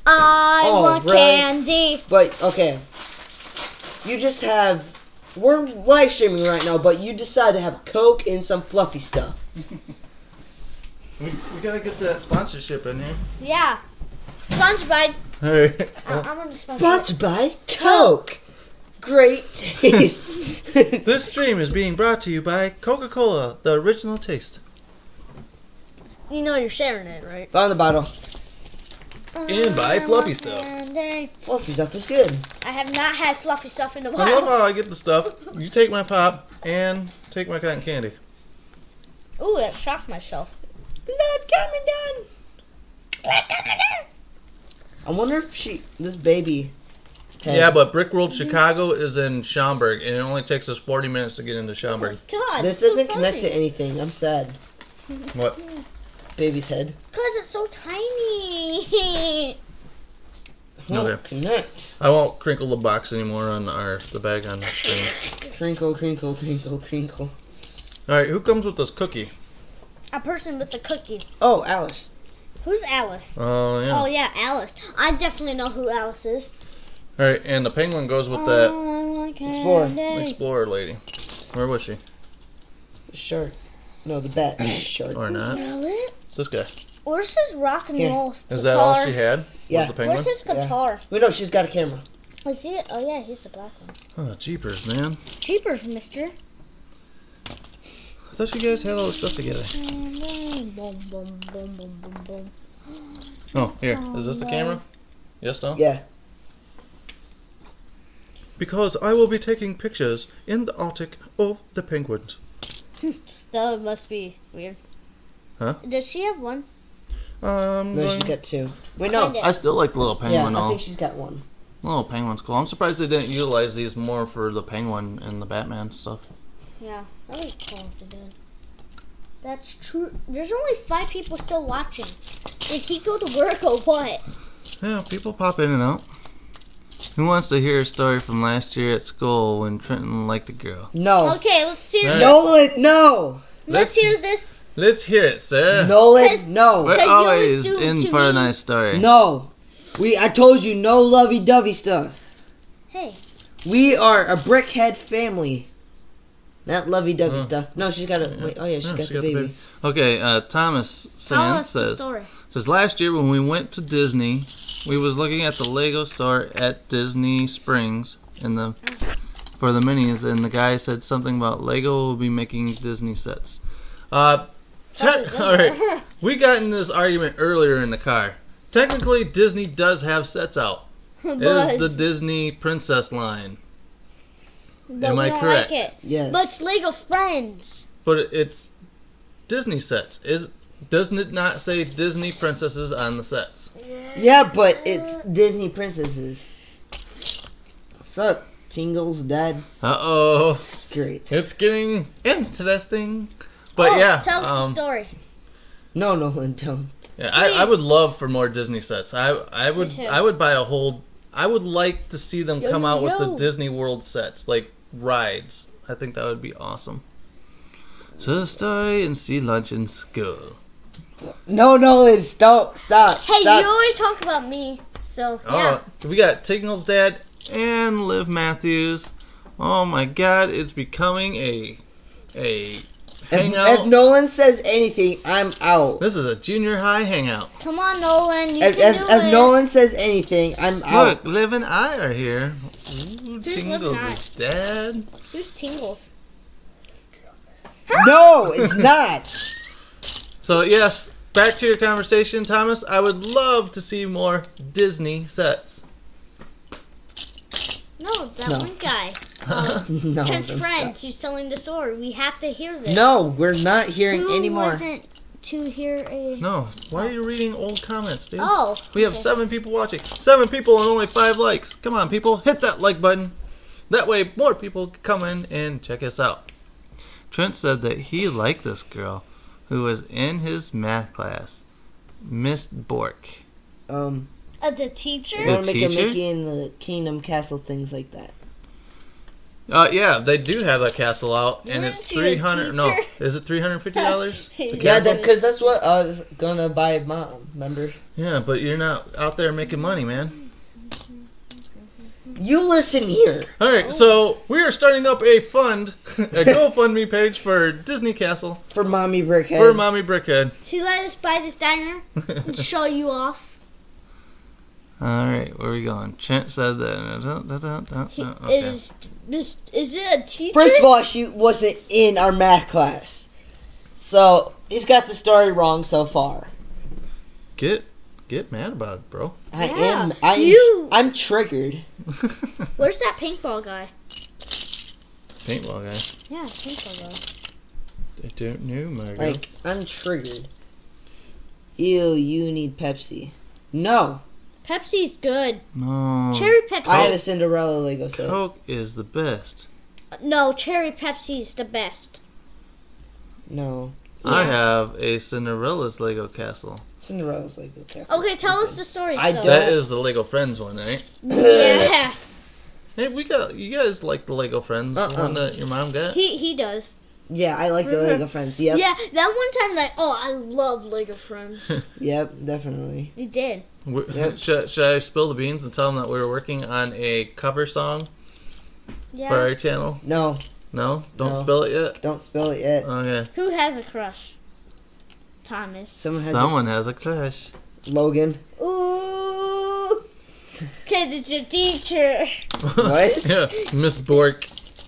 I Oh, want right. candy. But okay, you just have. We're live streaming right now, but you decide to have Coke and some fluffy stuff. We, we gotta get that sponsorship in here. Yeah. Sponsored by. All right. I- I'm gonna sponsor. Sponsored by Coke. Great taste. This stream is being brought to you by Coca-Cola, the original taste. You know you're sharing it, right? Found the bottle. And buy fluffy stuff. Candy. Fluffy stuff is good. I have not had fluffy stuff in a I love while. how I get the stuff. You take my pop and take my cotton candy. Ooh, that shocked myself. Let got me done. I wonder if she, this baby. had- Yeah, but Brick World mhm. Chicago is in Schaumburg, and it only takes us 40 minutes to get into Schaumburg. Oh God. This so doesn't connect to anything. I'm sad. What? Baby's head. Cause it's so tiny. Won't Okay. Connect. I won't crinkle the box anymore on our the bag on the screen. Crinkle, crinkle, crinkle, crinkle. All right, who comes with this cookie? a person with a cookie. Oh, Alice. Who's Alice? Oh yeah. Oh yeah, Alice. I definitely know who Alice is. All right, and the penguin goes with that oh, Explorer. explorer lady. Where was she? Shark. No, the bat. Shark. Or not? Really? This guy. Where's his rock and Here. roll Is that all she had? Yeah. Was the penguin? Where's his Yeah. guitar? Wait, no, she's got a camera. Is he? Oh yeah, he's the black one. Oh, jeepers, man! Cheapers, Mister. I thought you guys had all this stuff together. Oh, here. Is this the camera? Yes, no. Yeah. Because I will be taking pictures in the Arctic of the penguins. That must be weird. Huh? Does she have one? Um, No, she's got two. Wait, no. Kinda. I still like the little penguin. Yeah, penguin. I though. think she's got one. Little penguin's cool. I'm surprised they didn't utilize these more for the penguin and the Batman stuff. Yeah, that was cool if they did. That's true. There's only five people still watching. Did he go to work or what? Yeah, people pop in and out. Who wants to hear a story from last year at school when Trenton liked a girl? No. Okay, let's hear Alright. this. Nolan, no. Let's Let's- hear this. Let's hear it, sir. Nolan, Cause- no. We're always always in to for a nice story. No. We I told you no lovey dovey stuff. Hey, We are a brickhead family. Not lovey dovey Oh. stuff. No, she's got a wait, oh yeah, she's Yeah, got she the baby. Okay, uh, Thomas tell Sand us the says story. says last year when we went to Disney, we was looking at the Lego store at Disney Springs in the for the minis, and the guy said something about Lego will be making Disney sets. Uh, te- all right, we got in this argument earlier in the car. Technically, Disney does have sets out. It is the Disney Princess line, but am we I don't correct? Like it. Yes. But it's Lego Friends. but it's Disney sets. Is doesn't it not say Disney princesses on the sets? yeah, but it's Disney princesses. What's up? Tingle's dad. Uh oh, Great. it's getting interesting. But oh, yeah, tell us um, the story. No, Nolan, don't. yeah, I, I would love for more Disney sets. I I would. I would buy a whole. I would like to see them Yo, come yo, out with the. Disney World sets, like rides. I think that would be awesome. So the story and see lunch in school. No, no, it's don't stop, Hey, stop. you already talk about me, so oh, yeah. Oh, we got Tingle's dad and Liv Matthews. Oh my God, it's becoming a a If, hangout. if Nolan says anything, I'm out. this is a junior high hangout. Come on, Nolan, you If, can if, do if it. Nolan says anything, I'm out. Look, Liv and I are here. Ooh, Who's Liv and Tingle's dad. Who's Tingles? No, it's not. So yes, back to your conversation, Thomas. I would love to see more Disney sets. No, that No. one guy. no, Trent's then friends who's selling the store. We have to hear this. No, we're not hearing Who anymore. wasn't to hear a? No, why are you reading old comments, dude? Oh, We have okay. seven people watching. Seven people and only five likes. Come on, people, hit that like button. That way, more people can come in and check us out. Trent said that he liked this girl who was in his math class, Miss Bork. Um, Uh, the teacher. we The want make a teacher? Mickey in the Kingdom Castle, things like that. Uh, yeah, they do have that castle out, You and went it's three hundred. No, is it three hundred fifty dollars? Yeah, Yeah, castle? because that's what I was gonna buy mom. Remember? Yeah, but you're not out there making money, man. You listen here. All right, so we are starting up a fund, a GoFundMe page for Disney Castle For mommy brickhead. for Mommy Brickhead. She let us buy this diner and show you off. All right, where are we going? Trent said that. He oh, Okay. is Is it a teacher? First of all, she wasn't in our math class, so he's got the story wrong so far. Get get mad about it, bro. I Yeah, am. I'm. you- I'm triggered. Where's that paintball guy? Paintball guy. Yeah, paintball guy. I don't know, Margo. Like I'm triggered. Ew, you need Pepsi. No, Pepsi's good. no. Cherry Pepsi. I have a Cinderella Lego set. Coke is the best. No, cherry Pepsi's the best. No, I have a Cinderella's Lego castle. Cinderella's Lego castle. Okay, tell us the story. I so. That is the Lego Friends one, right? Yeah, Hey, we got you guys like the Lego Friends, the Uh-uh. one that your mom got. he he does. Yeah, I like the Lego friends. Yep. Yeah, that one time, like, oh, I love Lego Friends. Yep, definitely. you did. We- Yep. should, should I spill the beans and tell them that we were working on a cover song Yeah. for our channel? No, No, don't No. spill it yet. don't spill it yet. Okay. Who has a crush? Thomas. Someone has Someone has a crush. Logan. Ooh. Cause it's your teacher. What? yeah, Miss Bork.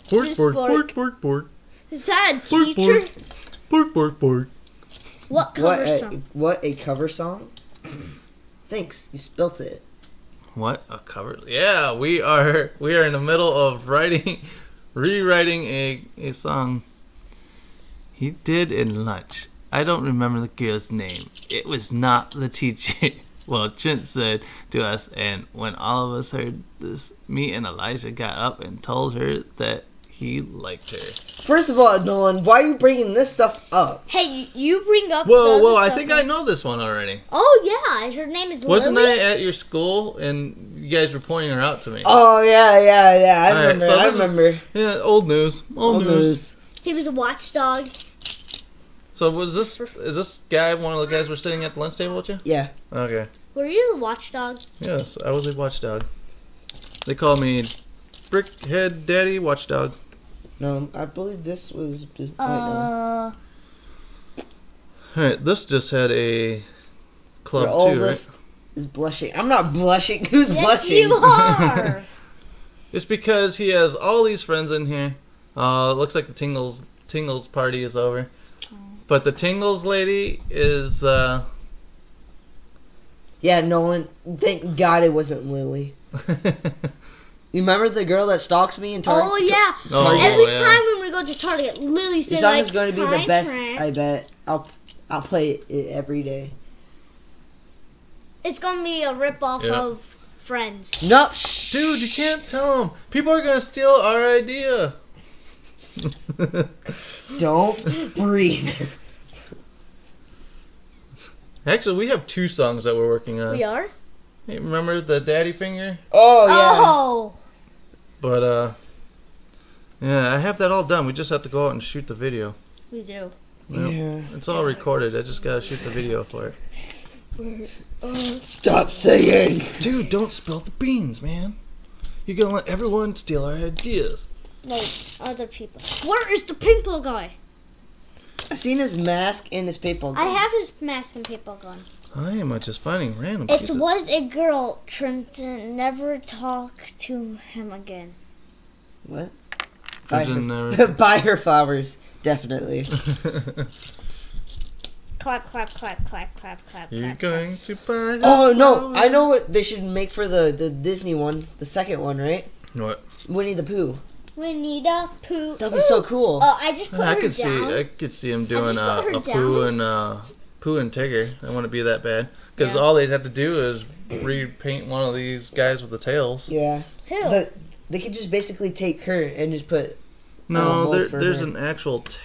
Bork, Miss bork, Bork. bork, bork, bork, Is that a Bork, teacher? bork. bork, bork, bork. What What? cover A, song? what a cover song? Thanks, you spilt it. What a cover! Yeah, we are we are in the middle of writing, rewriting a a song. He did in lunch. I don't remember the girl's name. It was not the teacher. Well, Trent said to us, and when all of us heard this, me and Elijah got up and told her that he liked her. First of all, Nolan, why are you bringing this stuff up? Hey, you- you bring up. Whoa, whoa! other I think and- I know this one already. Oh yeah, her name is Wasn't Lily. I at your school and you guys were pointing her out to me? Oh yeah, yeah, yeah. I All right, remember. so I this is- remember. Yeah, old news. Old, Old news. news. He was a watchdog. So was this is this guy one of the guys we're sitting at the lunch table with you? Yeah. Okay. Were you the watchdog? Yes, I was a watchdog. They call me Brickhead Daddy Watchdog. No, I believe this was. Wait. Uh, Alright, this just had a club Your too, right? oldest is blushing. I'm not blushing. Who's yes, blushing? you are. It's because he has all these friends in here. Uh, it looks like the Tingles Tingles party is over. But the Tingles lady is uh yeah, Nolan. Thank God it wasn't Lily. You remember the girl that stalks me and Target? Oh, oh yeah. Oh, Every yeah. time when we go to Target, Lily This says song like, is going to be the best. Trent." I bet. I'll I'll play it, it every day. It's gonna be a rip off Yeah. of Friends. No, shh. Dude, you can't tell them. People are gonna steal our idea. Don't breathe. Actually, we have two songs that we're working on. We are. Hey, remember the Daddy Finger? Oh yeah. Oh. But uh, yeah, I have that all done. We just have to go out and shoot the video. We do. Yep. Yeah. It's all recorded. I just gotta shoot the video for it. Stop singing. Dude, don't spill the beans, man. You're gonna let everyone steal our ideas. No, other people. Where is the pimple guy? I seen his mask and his paper. I have his mask and paper gun. I am just finding random It pieces. was a girl. Trenton never talk to him again. What? Buy her, never- buy her flowers, definitely. Clap, clap, clap, clap, clap, clap, You're clap. going to buy. Oh no! I know what they should make for the the Disney one, the second one, right? What? Winnie the Pooh. Winnie the Pooh. That'd be so cool. Oh, I just put I her could see. I could see him doing just uh, put her a poo down. and uh, poo and Tigger. I want to be that bad because Yeah. all they'd have to do is repaint one of these guys with the tails. Yeah. Who? The, they could just basically take her and just put. No, there, for there's her. an actual t-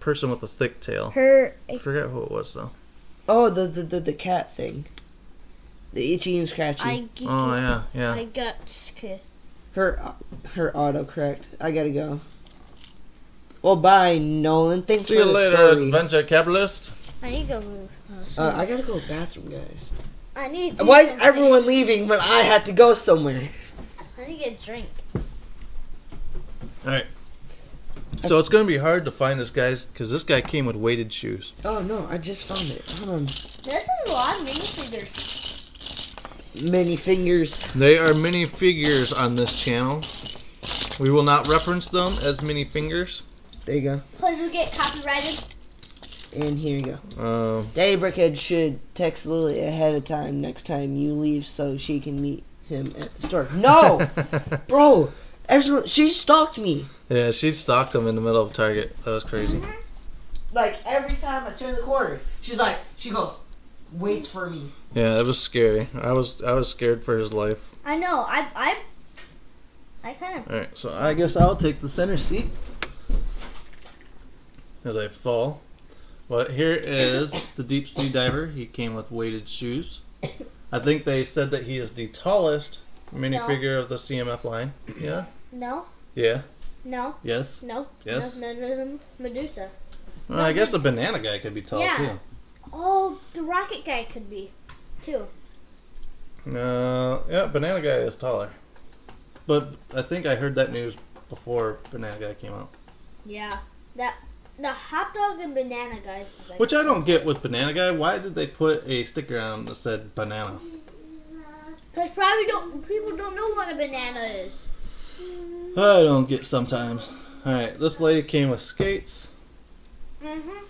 person with a thick tail. her. I forget who it was though. Oh, the the the, the cat thing. The itchy and scratchy. I. g- Oh yeah, yeah. I got scared. Her her autocorrect. I gotta go. Well, bye, Nolan. Thanks See for you the later, story. adventure capitalist. I need to go move. Oh, Uh, I gotta go to the bathroom, guys. I need. To do Why is something. everyone leaving when I had to go somewhere? I need to get a drink. All right. So it's gonna be hard to find this guy's because this guy came with weighted shoes. Oh no, I just found it. Hold on. This is a lot of minifigures. Many fingers. They are mini figures on this channel. We will not reference them as mini fingers. There you go. Please we get copyrighted. And here you go. Um, Daddy Brickhead should text Lily ahead of time next time you leave so she can meet him at the store. No! Bro! Everyone, she stalked me. yeah, she stalked him in the middle of Target. That was crazy. Like, every time I turn the corner, she's like, she goes, waits for me. Yeah, it was scary. I was I was scared for his life. I know. I. I. I kind of. All right, so I guess I'll take the center seat as I fall. Well, here is the deep sea diver. He came with weighted shoes. I think they said that he is the tallest minifigure of the CMF line. Yeah. No. Yeah. No. Yes. No. Yes. No. No. no, no Medusa. Well, I guess the banana guy could be tall Yeah. too. Oh, the rocket guy could be, too. No, yeah, Banana Guy is taller. But I think I heard that news before Banana Guy came out. Yeah. That the hot dog and banana guys. Which I don't get with Banana Guy. Why did they put a sticker on that said banana? Because probably don't people don't know what a banana is. I don't get sometimes. Alright, this lady came with skates. Mhm.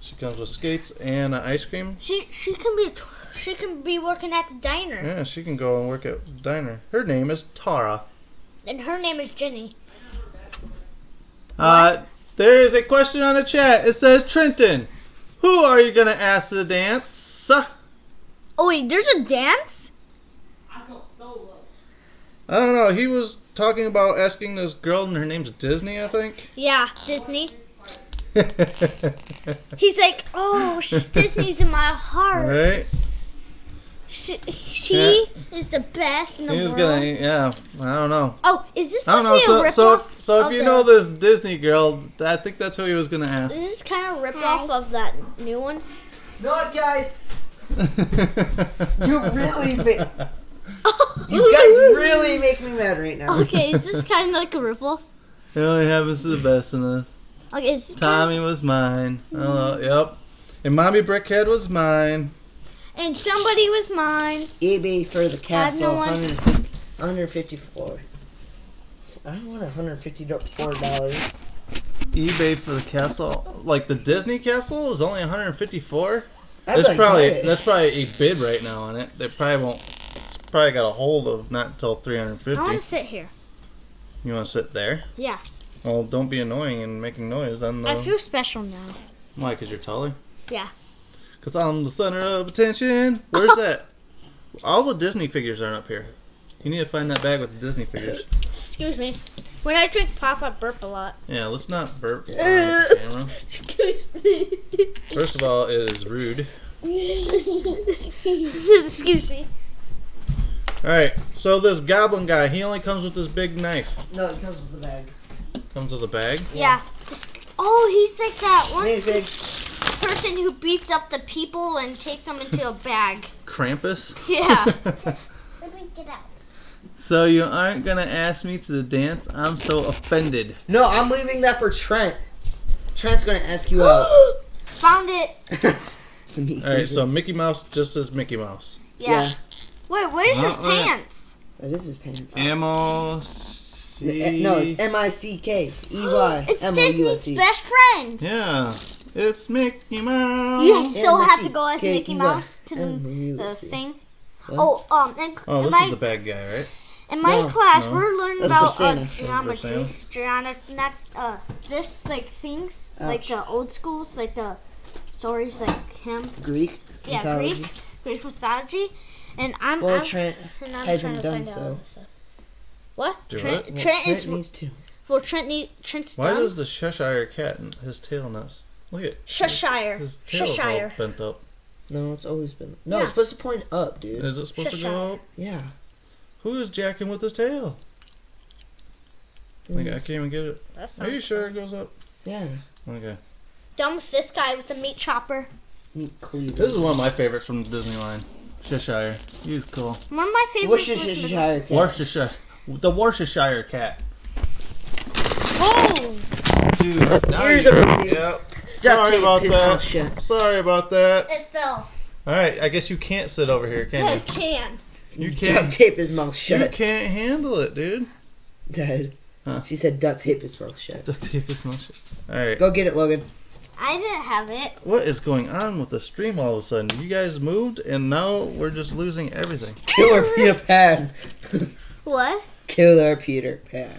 She comes with skates and uh, ice cream. She she can be she can be working at the diner, Yeah, she can go and work at the diner. Her name is Tara. and her name is Jenny. Uh, there is a question on the chat. It says, Trenton, who are you going to ask to dance? Oh wait, there's a dance. I don't know. He was talking about asking this girl, and her name's Disney, I think. Yeah, Disney. He's like, oh, Disney's in my heart. right? She, she is the best in the He was world. gonna, yeah. I don't know. Oh, is this I don't supposed know. to be a So, so, ripoff? so if of you the- know this Disney girl, I think that's who he was gonna ask. Is this kind of rip off of that new one? No, guys? You really make, you guys really make me mad right now. Okay, is this kind of like a rip off? It only happens to the best in this. Okay, is this kinda- Tommy was mine. Oh, yep. And Mommy Brickhead was mine. And somebody was mine. eBay for the castle, one. 150 154. I don't want $154. eBay for the castle, like the Disney castle, is only 154. That's like probably buy it. that's probably a bid right now on it. They probably won't. It's probably got a hold of not until 350. I want to sit here. You want to sit there? Yeah. Well, don't be annoying and making noise. on the I feel special now. why? Cause you're taller. Yeah. Cause I'm the center of attention. Where's that? All the Disney figures aren't up here. You need to find that bag with the Disney figures. Excuse me. When I drink pop, I burp a lot. Yeah, let's not burp on the camera. Excuse me. First of all, it is rude. Excuse me. All right, so this goblin guy, he only comes with this big knife. No, it comes with the bag. Comes with a bag. Yeah. Just, oh, he's like that one. Minifigs. person who beats up the people and takes them into a bag. Krampus. Yeah. Let me get out. so you aren't gonna ask me to the dance? I'm so offended. No, I'm leaving that for Trent. Trent's gonna ask you out. Found it. All right, so Mickey Mouse just says Mickey Mouse. Yeah. Yeah. Wait, where's his Uh-uh. pants? That is his pants. Ammo. C- No, it's M I C K E Y. It's M O U S Disney's best friend. Yeah, it's Mickey Mouse. You still have to go as Mickey Mouse to the, the thing. Oh, um, Oh, this is the bad guy, right? in my No, class, no. we're learning That's about uh, Santa. That's for geometry, geometry, not uh, this like things like the old schools, like the stories, like him. Greek. Yeah, mythology. Greek, Greek mythology, and I'm. Well, I'm Trent and I'm hasn't trying to done find out so. All this stuff. What? Do Trent, what? Well, Trent, Trent is needs to. well. Trent need Trent's Why done. does the Cheshire cat and his tail nuts? Look at Cheshire. his tail's Cheshire. all bent up. No, it's always been. No, Yeah. it's supposed to point up, dude. Is it supposed to go up? Yeah. Who is jacking with his tail? Like, I mm. can't even get it. That Are you sure fun. it goes up? Yeah. Okay. Done with this guy with the meat chopper. Meet Cleveland. This is one of my favorites from the Disney line. Cheshire. He was cool. One of my favorites. was Worcestershire the- cat. Worcestershire. The Worcestershire cat. Oh, Dude, now Here's you- a video. Yep. Duct Sorry tape about his that. shut. Sorry about that. it fell. Alright, I guess you can't sit over here, can I you? can. You can't. duct tape his mouth shut. You can't handle it, dude. Dad. Huh. She said duct tape his mouth shut. Duct tape is much. Alright. Go get it, Logan. I didn't have it. What is going on with the stream all of a sudden? You guys moved and now we're just losing everything. Killer Peter Pan. What? Killer Peter Pan.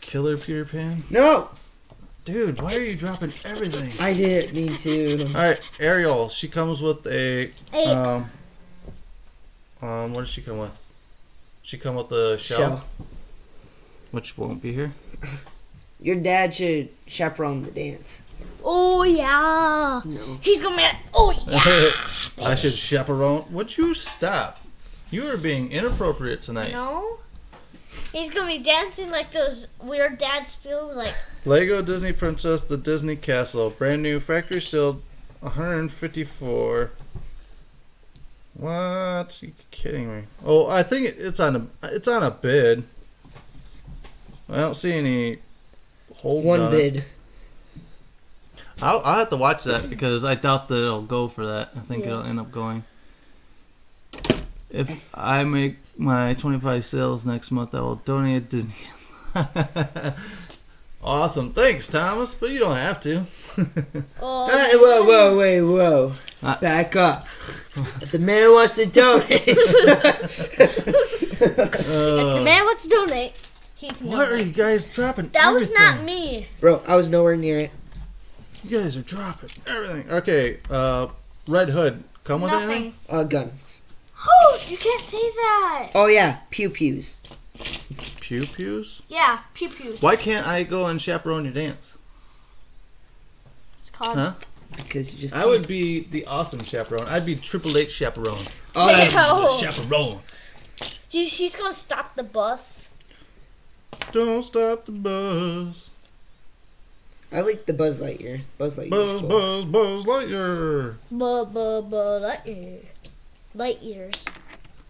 Killer Peter Pan? No, Dude, why are you dropping everything? I didn't mean to. Alright, Ariel, she comes with a Hey, um um what does she come with? She come with a shell, Shell. which won't be here. Your dad should chaperone the dance. oh yeah. No. He's gonna be like, oh yeah. I should chaperone. Would you stop? You are being inappropriate tonight. no. He's gonna be dancing like those weird dads still like. Lego Disney Princess The Disney Castle, brand new factory sealed, 154. What? you kidding me? Oh, I think it's on a it's on a bid. I don't see any holds One on it. bid. I'll, I'll have to watch that because I doubt that it'll go for that. I think Yeah. it'll end up going. If I make my 25 sales next month, I will donate to. awesome, thanks, Thomas. But you don't have to. Oh, Hey, whoa, whoa, wait, whoa. Uh, Back up. If the man wants to donate. the Uh, man wants to donate. He can what are you guys dropping? That was not me. Bro, I was nowhere near it. You guys are dropping everything. Okay, uh, Red Hood, come with anything? Nothing. Uh, guns. Oh, you can't say that. Oh, yeah. Pew pews. Pew pews. Yeah, pew pews. Why can't I go and chaperone your dance? It's called. Huh? Because you just. I would be the awesome chaperone. I'd be Triple H chaperone. Oh, Yeah. that- Oh. Chaperone. Dude, she's gonna stop the bus. Don't stop the buzz. I like the Buzz Lightyear. Buzz Lightyear. Buzz, Cool. buzz, buzz, Lightyear. Bu bu bu light year. Light years.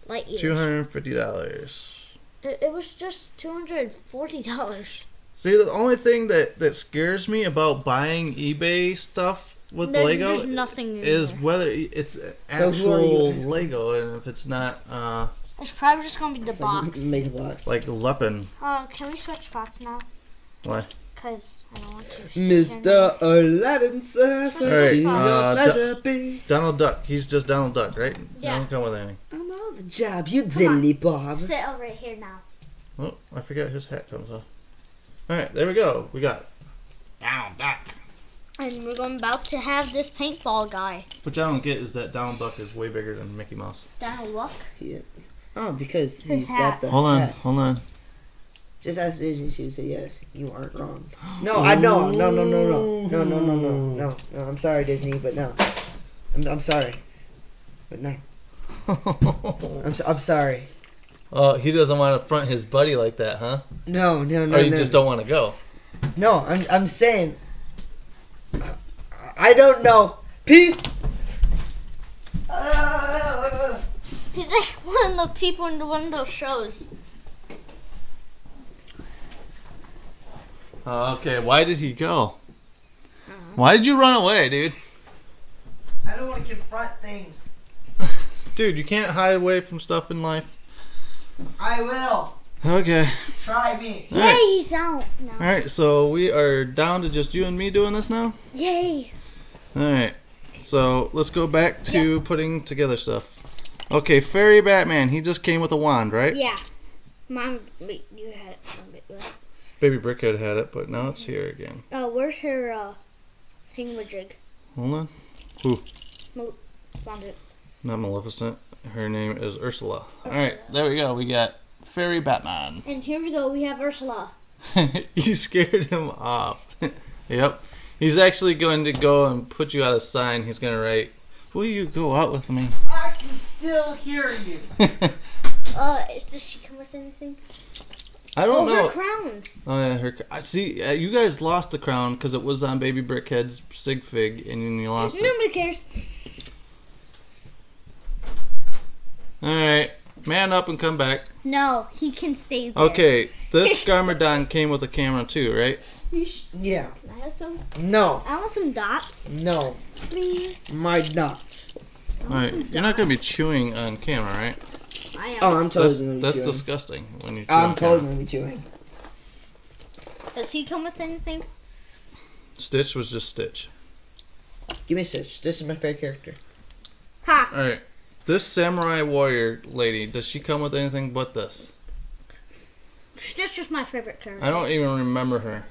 Light years. Two hundred and fifty dollars. It, it was just two hundred forty dollars. See, the only thing that that scares me about buying eBay stuff with Lego nothing is there. whether it's So who are you actual guys? Lego and if it's not uh It's probably just gonna be the It's like box. Mega box. like Lepin. Oh, can we switch spots now? Why? Cause I don't want to. Mr. Aladdin, sir. Alright, uh, pleasure be. Donald Duck. He's just Donald Duck, right? Yeah. Don't come with anything. I'm on the job, you on. dilly bob. there. Sit over here now. Oh, I forgot his hat comes off. All right, there we go. We got Donald Duck. And we're going about to have this paintball guy. Which I don't get is that Donald Duck is way bigger than Mickey Mouse. Donald Duck? Yeah. Oh, because His he's hat. got the Hold on, hat. hold on. Just ask Disney, she would say yes. You aren't wrong. No, I know. No, no, no, no, no, no, no, no, no, no. I'm sorry, Disney, but no. I'm, I'm sorry, but no. I'm, so, I'm sorry. oh, he doesn't want to front his buddy like that, huh? No, no, no, or you no. just don't want to go. No, I'm, I'm saying. I don't know Peace. Uh, He's like one of the people in one of those shows. Oh, okay, why did he go? Why did you run away, dude? I don't want to confront things. Dude, you can't hide away from stuff in life. I will. Okay. Try me. All right. Yay, he's out now. All right, so we are down to just you and me doing this now. Yay. All right. So let's go back to putting together stuff. Okay, Fairy Batman. He just came with a wand, right? Yeah. Mom, wait, you had it. Mom. Baby Brickhead had it, but now it's here again. Oh, where's her uh, thingamajig? Hold on. Who? Found it. Not Maleficent. Her name is Ursula. All right, there we go. We got Fairy Batman. And here we go. We have Ursula. you scared him off. yep. He's actually going to go and put you out a sign. He's going to write, Will you go out with me? I can still hear you. Uh, does she come with anything? I don't oh, know. her crown. Oh yeah, her. I see. Uh, you guys lost the crown because it was on Baby Brickhead's sig fig, and you lost it. Nobody cares. All right, man up and come back. No, he can stay there. Okay, this Garmadon came with a camera too, right? Yeah. Can I have some? No. I want some dots, No. please. My nuts. All right, All want right, some you're not gonna be chewing on camera, right? I am. Oh, I'm totally That's, gonna be that's chewing. disgusting when you chew I'm on totally camera. gonna be chewing. Does he come with anything? Stitch was just Stitch. Give me Stitch. This is my favorite character. Ha! All right, this samurai warrior lady, does she come with anything but this? Stitch is my favorite character. I don't even remember her.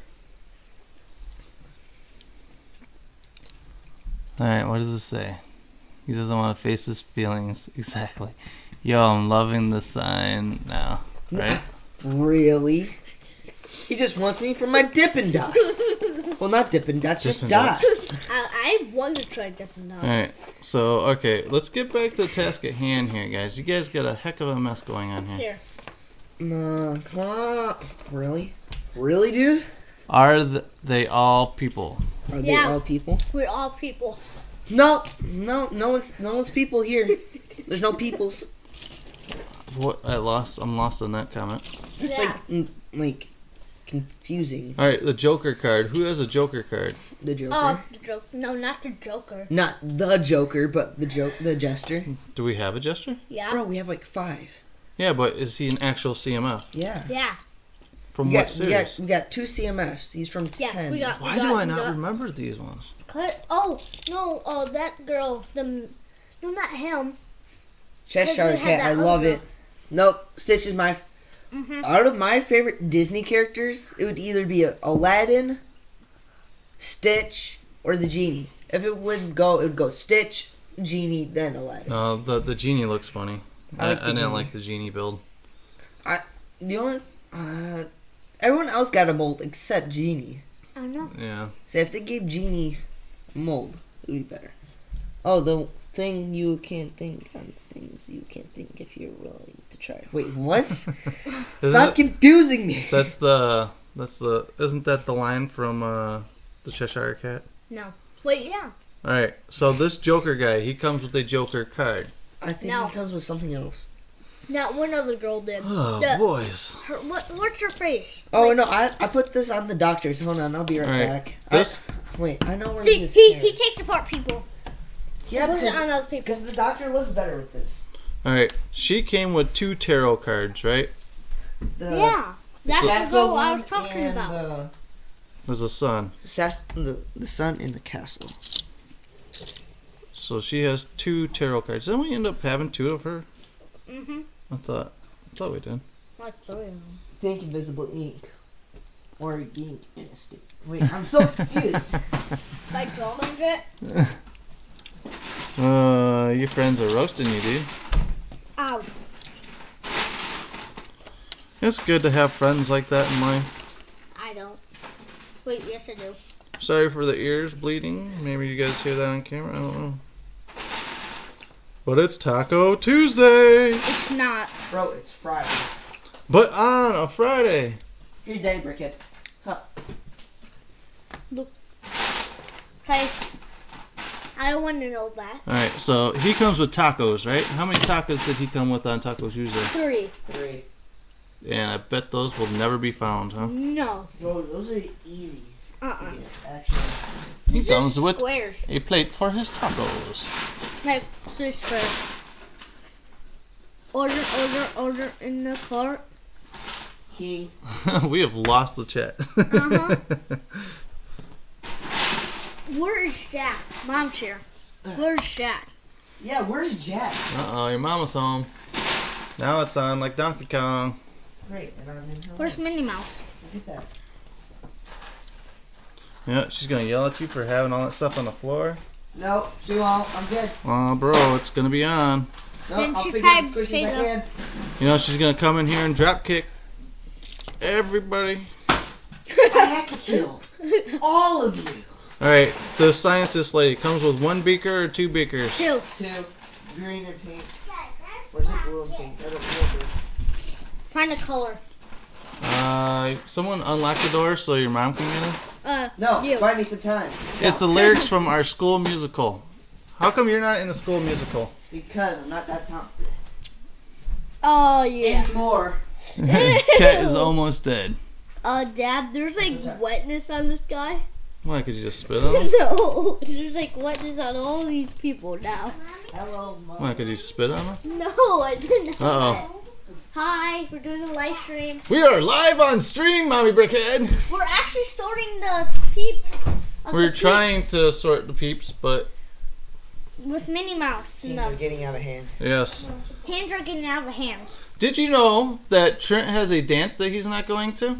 Alright, what does it say? He doesn't want to face his feelings. Exactly. Yo, I'm loving the sign now. Right? Really? He just wants me for my Dippin' Dots. well, not Dippin' Dots, just Dippin' dots. I, I want to try different dots. Alright, so, okay, let's get back to the task at hand here, guys. You guys got a heck of a mess going on here. Here. Nah, come. Really? Really, dude? Are th- they all people? Are they Yeah. all people? We're all people. No, no, no one's no one's people here. There's no peoples. What? I lost. I'm lost on that comment. It's Yeah. like like confusing. Alright, the Joker card. Who has a Joker card? The Joker. Oh, the joke. No, not the Joker. Not the Joker, but the joke, the Jester. Do we have a Jester? Yeah. Bro, we have like five. Yeah, but is he an actual CMF? Yeah. Yeah. From We what got, we got we got two CMFs. He's from Yeah. ten. We got. Why we got, do I not got- remember these ones? Cut. Oh no! Oh, that girl. The no, not him. Cheshire Because Cat. I love other- it. Nope. Stitch is my Mhm. out of my favorite Disney characters. It would either be Aladdin, Stitch, or the genie. If it would go, it would go Stitch, genie, then Aladdin. No, the the genie looks funny. I I, like the I didn't genie. like the genie build. I The only uh, everyone else got a mold except Genie. I know. Yeah. So if they gave Genie mold, it would be better. Oh, the thing you can't think on things you can't think if you're willing to try. Wait, what? Isn't Stop it- confusing me. that's the that's the isn't that the line from uh, the Cheshire Cat? No. Wait. Yeah. All right. So this Joker guy, he comes with a Joker card. I think No. it comes with something else. No, one other girl did. Oh The- boys. Her, what? What's your face? Oh Like- no, I, I put this on the doctor's. Hold on, I'll be right, All right. back. This I, wait, I know where See, this he is. he takes apart people. Yeah, Puts it because on other people. because the doctor looks better with this. All right. She came with two tarot cards, right? The yeah. That's the castle girl I was talking and about. The, There's a sun. sas- the the sun in the castle. So she has two tarot cards. Didn't we end up having two of her? Mm-hmm. I thought. I thought we did. Like three of them. Think invisible ink. Or ink in a stick. Wait, I'm so confused. Like drawing it. Uh, your friends are roasting you, dude. Ow. It's good to have friends like that in life. I don't. Wait. Yes, I do. Sorry for the ears bleeding. Maybe you guys hear that on camera. I don't know. But it's Taco Tuesday. It's not. Bro, it's Friday. But on a Friday. Here's Daddy Brickhead. Huh. Look. Okay. I want to know that. All right, so he comes with tacos, right? How many tacos did he come with on Taco Tuesday? Three. Three. And I bet those will never be found, huh? No. Bro, those are easy. Uh-uh. Actually. He These comes with squares. a plate for his tacos. Like this square. Order, order, order in the cart. King. we have lost the chat. Uh-huh. Where is Jack? Mom's here. Where's Jack? Yeah, where's Jack? Uh oh, your mama's home. Now it's on like Donkey Kong. Great. And I'm in her Where's room. Minnie Mouse? Look at that. Yeah, she's gonna yell at you for having all that stuff on the floor. No, she won't. I'm good. Oh, bro, it's gonna be on. No, Then I'll she figure it had as quick as I Taylor. can. You know she's gonna come in here and drop kick everybody. I have to kill all of you. All right, the scientist lady comes with one beaker or two beakers. Two. Two, green and pink. Where's the blue and pink? I don't know. Find a color. Uh, someone unlock the door so your mom can get in. Uh, No, You. buy me some time. It's the lyrics from our school musical. How come you're not in the school musical? Because I'm not that talented oh yeah. And anymore. Chet is almost dead. Uh, Dad, there's like wetness on this guy. Why? Could you just spit on them? No, there's like wetness on all these people now. Hello, mom. Why? Could you spit on them? No, I didn't. Uh-oh. Hi, we're doing a live stream. We are live on stream, Mommy Brickhead. We're actually sorting the peeps. of We're the trying peeps to sort the peeps, but with Minnie Mouse and Things are getting out of hand. yes. hands are getting out of hand. Did you know that Trent has a dance that he's not going to?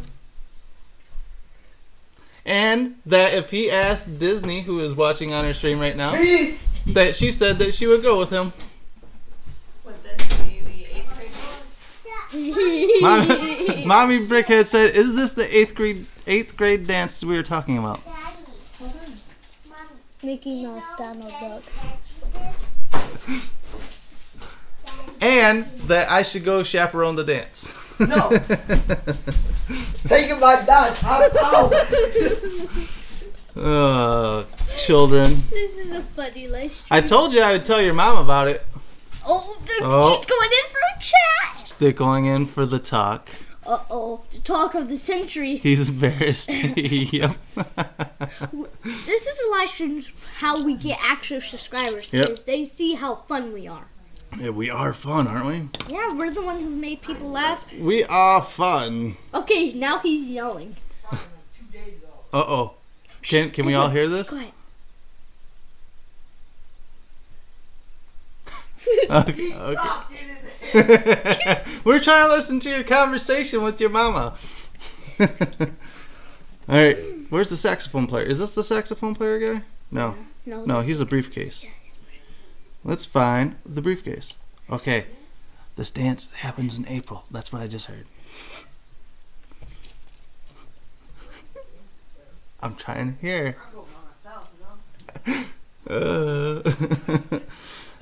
And that if he asked Disney, who is watching on our stream right now, Peace! that she said that she would go with him. Would this be the eighth grade ones? Mommy, Mommy Brickhead said, "Is this the eighth grade eighth grade dance we were talking about?" Mickey Mouse, Donald Duck. And that I should go chaperone the dance. No. Take my nuts out of power. uh, children. This is a funny live. I told you I would tell your mom about it. Oh, they're- Oh. she's going in for a chat. They're going in for the talk. Uh oh, the talk of the century. He's embarrassed. yep. This is a live stream how we get actual subscribers Yep. they see how fun we are. Yeah, we are fun, aren't we? Yeah, we're the one who made people laugh. We are fun. Okay, now he's yelling. Uh oh. Can can we all hear this? Okay. okay. We're trying to listen to your conversation with your mama. all right. Where's the saxophone player? Is this the saxophone player guy? No. No, No, he's a briefcase. Let's find the briefcase. Okay. This dance happens in April. That's what I just heard. I'm trying to hear. Uh,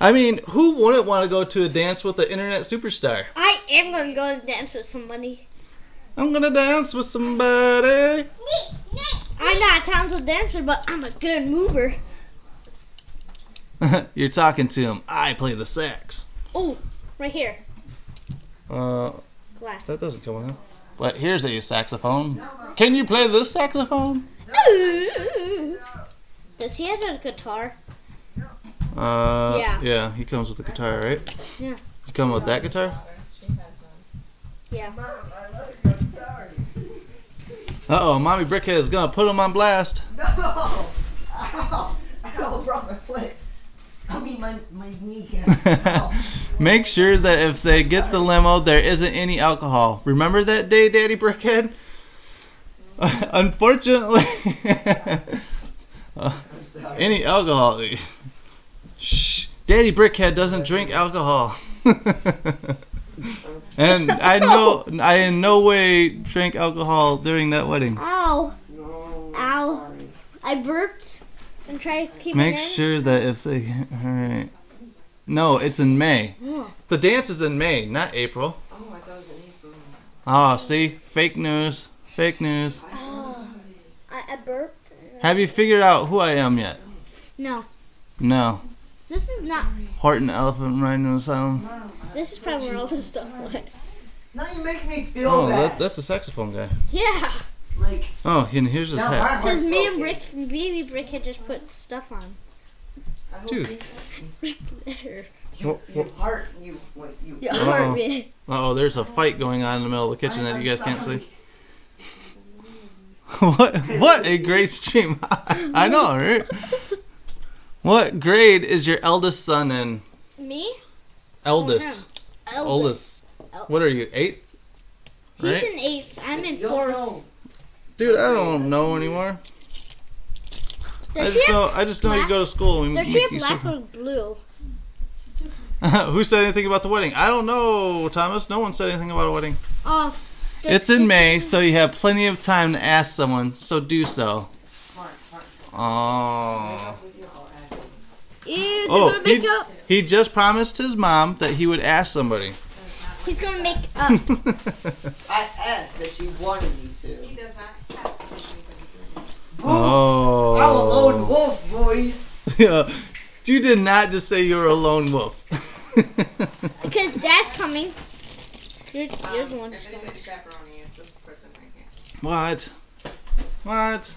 I mean, who wouldn't want to go to a dance with the internet superstar? I am gonna go and dance with somebody. I'm gonna dance with somebody. Me, me, me. I'm not a talented dancer, but I'm a good mover. You're talking to him. I play the sax. Oh, right here, Uh, glass. that doesn't come with him. But here's a saxophone. Can you play this saxophone? Does he have a guitar? Uh, Yeah. Yeah, he comes with a guitar, right? Yeah. You come with that guitar? She has none. Yeah. Uh oh, Mommy Brickhead is gonna put him on blast. No! Ow! Ow, broke my foot. I mean, my, my kneecap. Ow. Make sure that if they get the limo, there isn't any alcohol. Remember that day, Daddy Brickhead? Unfortunately, uh, any alcohol. Shh, Daddy Brickhead doesn't drink alcohol. and I know I in no way drank alcohol during that wedding. Ow! No, Ow. sorry. I burped and tried to keep Make it in. sure that if they, all right. No, it's in May. Oh. The dance is in May, not April. Oh, I thought it was in April. Ah, see, fake news, fake news. Oh. I, I burped. Have you figured out who I am yet? No. No. This is not. Horton Elephant Rhino Asylum. This is probably where all this stuff went. Now you make me feel Oh, bad. that, that's the saxophone guy. Yeah, like Oh, and here's his hat. because me and broken. Brick, baby Brick had just put stuff on. Dude. you- There. You, you heart you what you. You Uh-oh. me. Oh, there's a fight going on in the middle of the kitchen I- that you guys can't see. what? What a great stream! I know, right? What grade is your eldest son in? Me? Eldest, no. oldest. El- What are you? Eighth? He's Right? in eighth. I'm in You don't fourth. Dude, I don't know anymore. I just know. I just know you go to school. And does she have you black or blue? Who said anything about the wedding? I don't know, Thomas. No one said anything about a wedding. Oh. does- It's in May, she- so you have plenty of time to ask someone. So do so. Oh. With you, I'll ask you. Ew, Oh, he- He just promised his mom that he would ask somebody. He's gonna make up. I asked if she wanted me to. He does not. Oh. I'm a lone wolf, boys. yeah. You did not just say you're a lone wolf. Because Dad's coming. You're, um, the one who's coming. Chaperone, this person right here. What? What?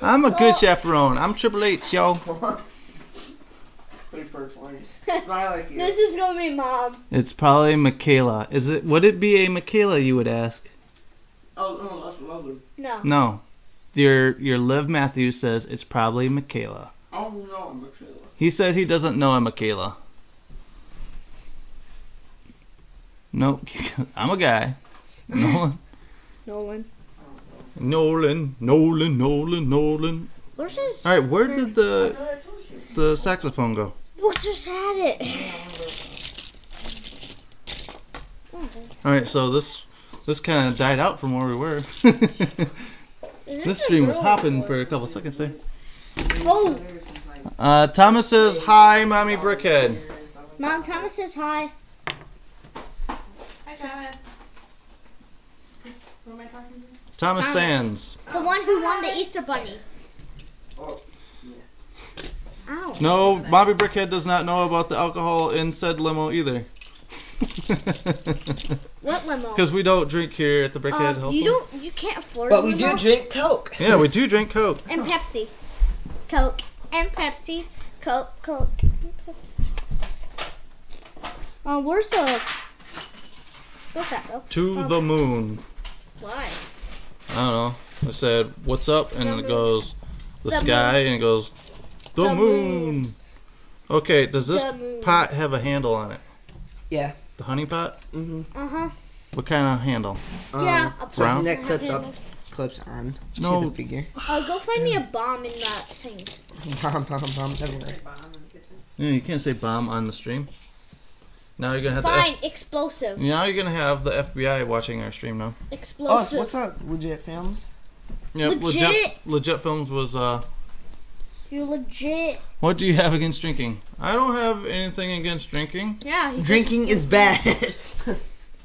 I'm a good chaperone. I'm Triple H, yo. Three for 20. Lilac. This is gonna be mom. It's probably Michaela. Is it? Would it be a Michaela? You would ask. Oh no, that's lovely. No. No, your your Liv Matthew says it's probably Michaela. Oh no, Michaela. He said he doesn't know a Michaela. Nope, I'm a guy. Nolan. Nolan. Nolan. Nolan. Nolan. Nolan. Where's his? All right, where did the the saxophone go? We just had it. Oh, All right. So this this kind of died out from where we were. Is this stream was girl? hopping for a couple seconds there. Oh, Uh, Thomas says hi, mommy brickhead. Mom. Thomas says hi. Hi, Thomas. Who am I talking to? Thomas Thomas. Sands. The one who won the Easter Bunny. Oh, Ow. No, Bobby brickhead does not know about the alcohol in said limo either. What limo? Because we don't drink here at the brickhead. Um, you don't. You can't afford. But a we do drink Coke. Yeah, we do drink Coke. And Pepsi. Coke and Pepsi. Coke. Coke. and Pepsi. Uh, where's the? Where's that go? To Oh. the moon. Why? I don't know. I said, "What's up?" and The it moon. goes, "The, The sky," and it goes, "The, The moon. moon. Okay, does this pot have a handle on it? Yeah. The honey pot? Mm-hmm. Uh huh. What kind of handle? yeah. a Something Round? that clips up, clips on No. to the figure. Uh, go find me a bomb in that thing. Bomb, bomb, bomb everywhere. Bomb in the kitchen. Yeah, you can't say bomb on the stream. Now you're gonna have Fine. Explosive. the F- now you're gonna have the FBI watching our stream now. Oh, Explosive. what's up? Legit films? Yeah, legit. Legit. legit films was uh. You're legit. What do you have against drinking? I don't have anything against drinking. Yeah. you just- Drinking is bad.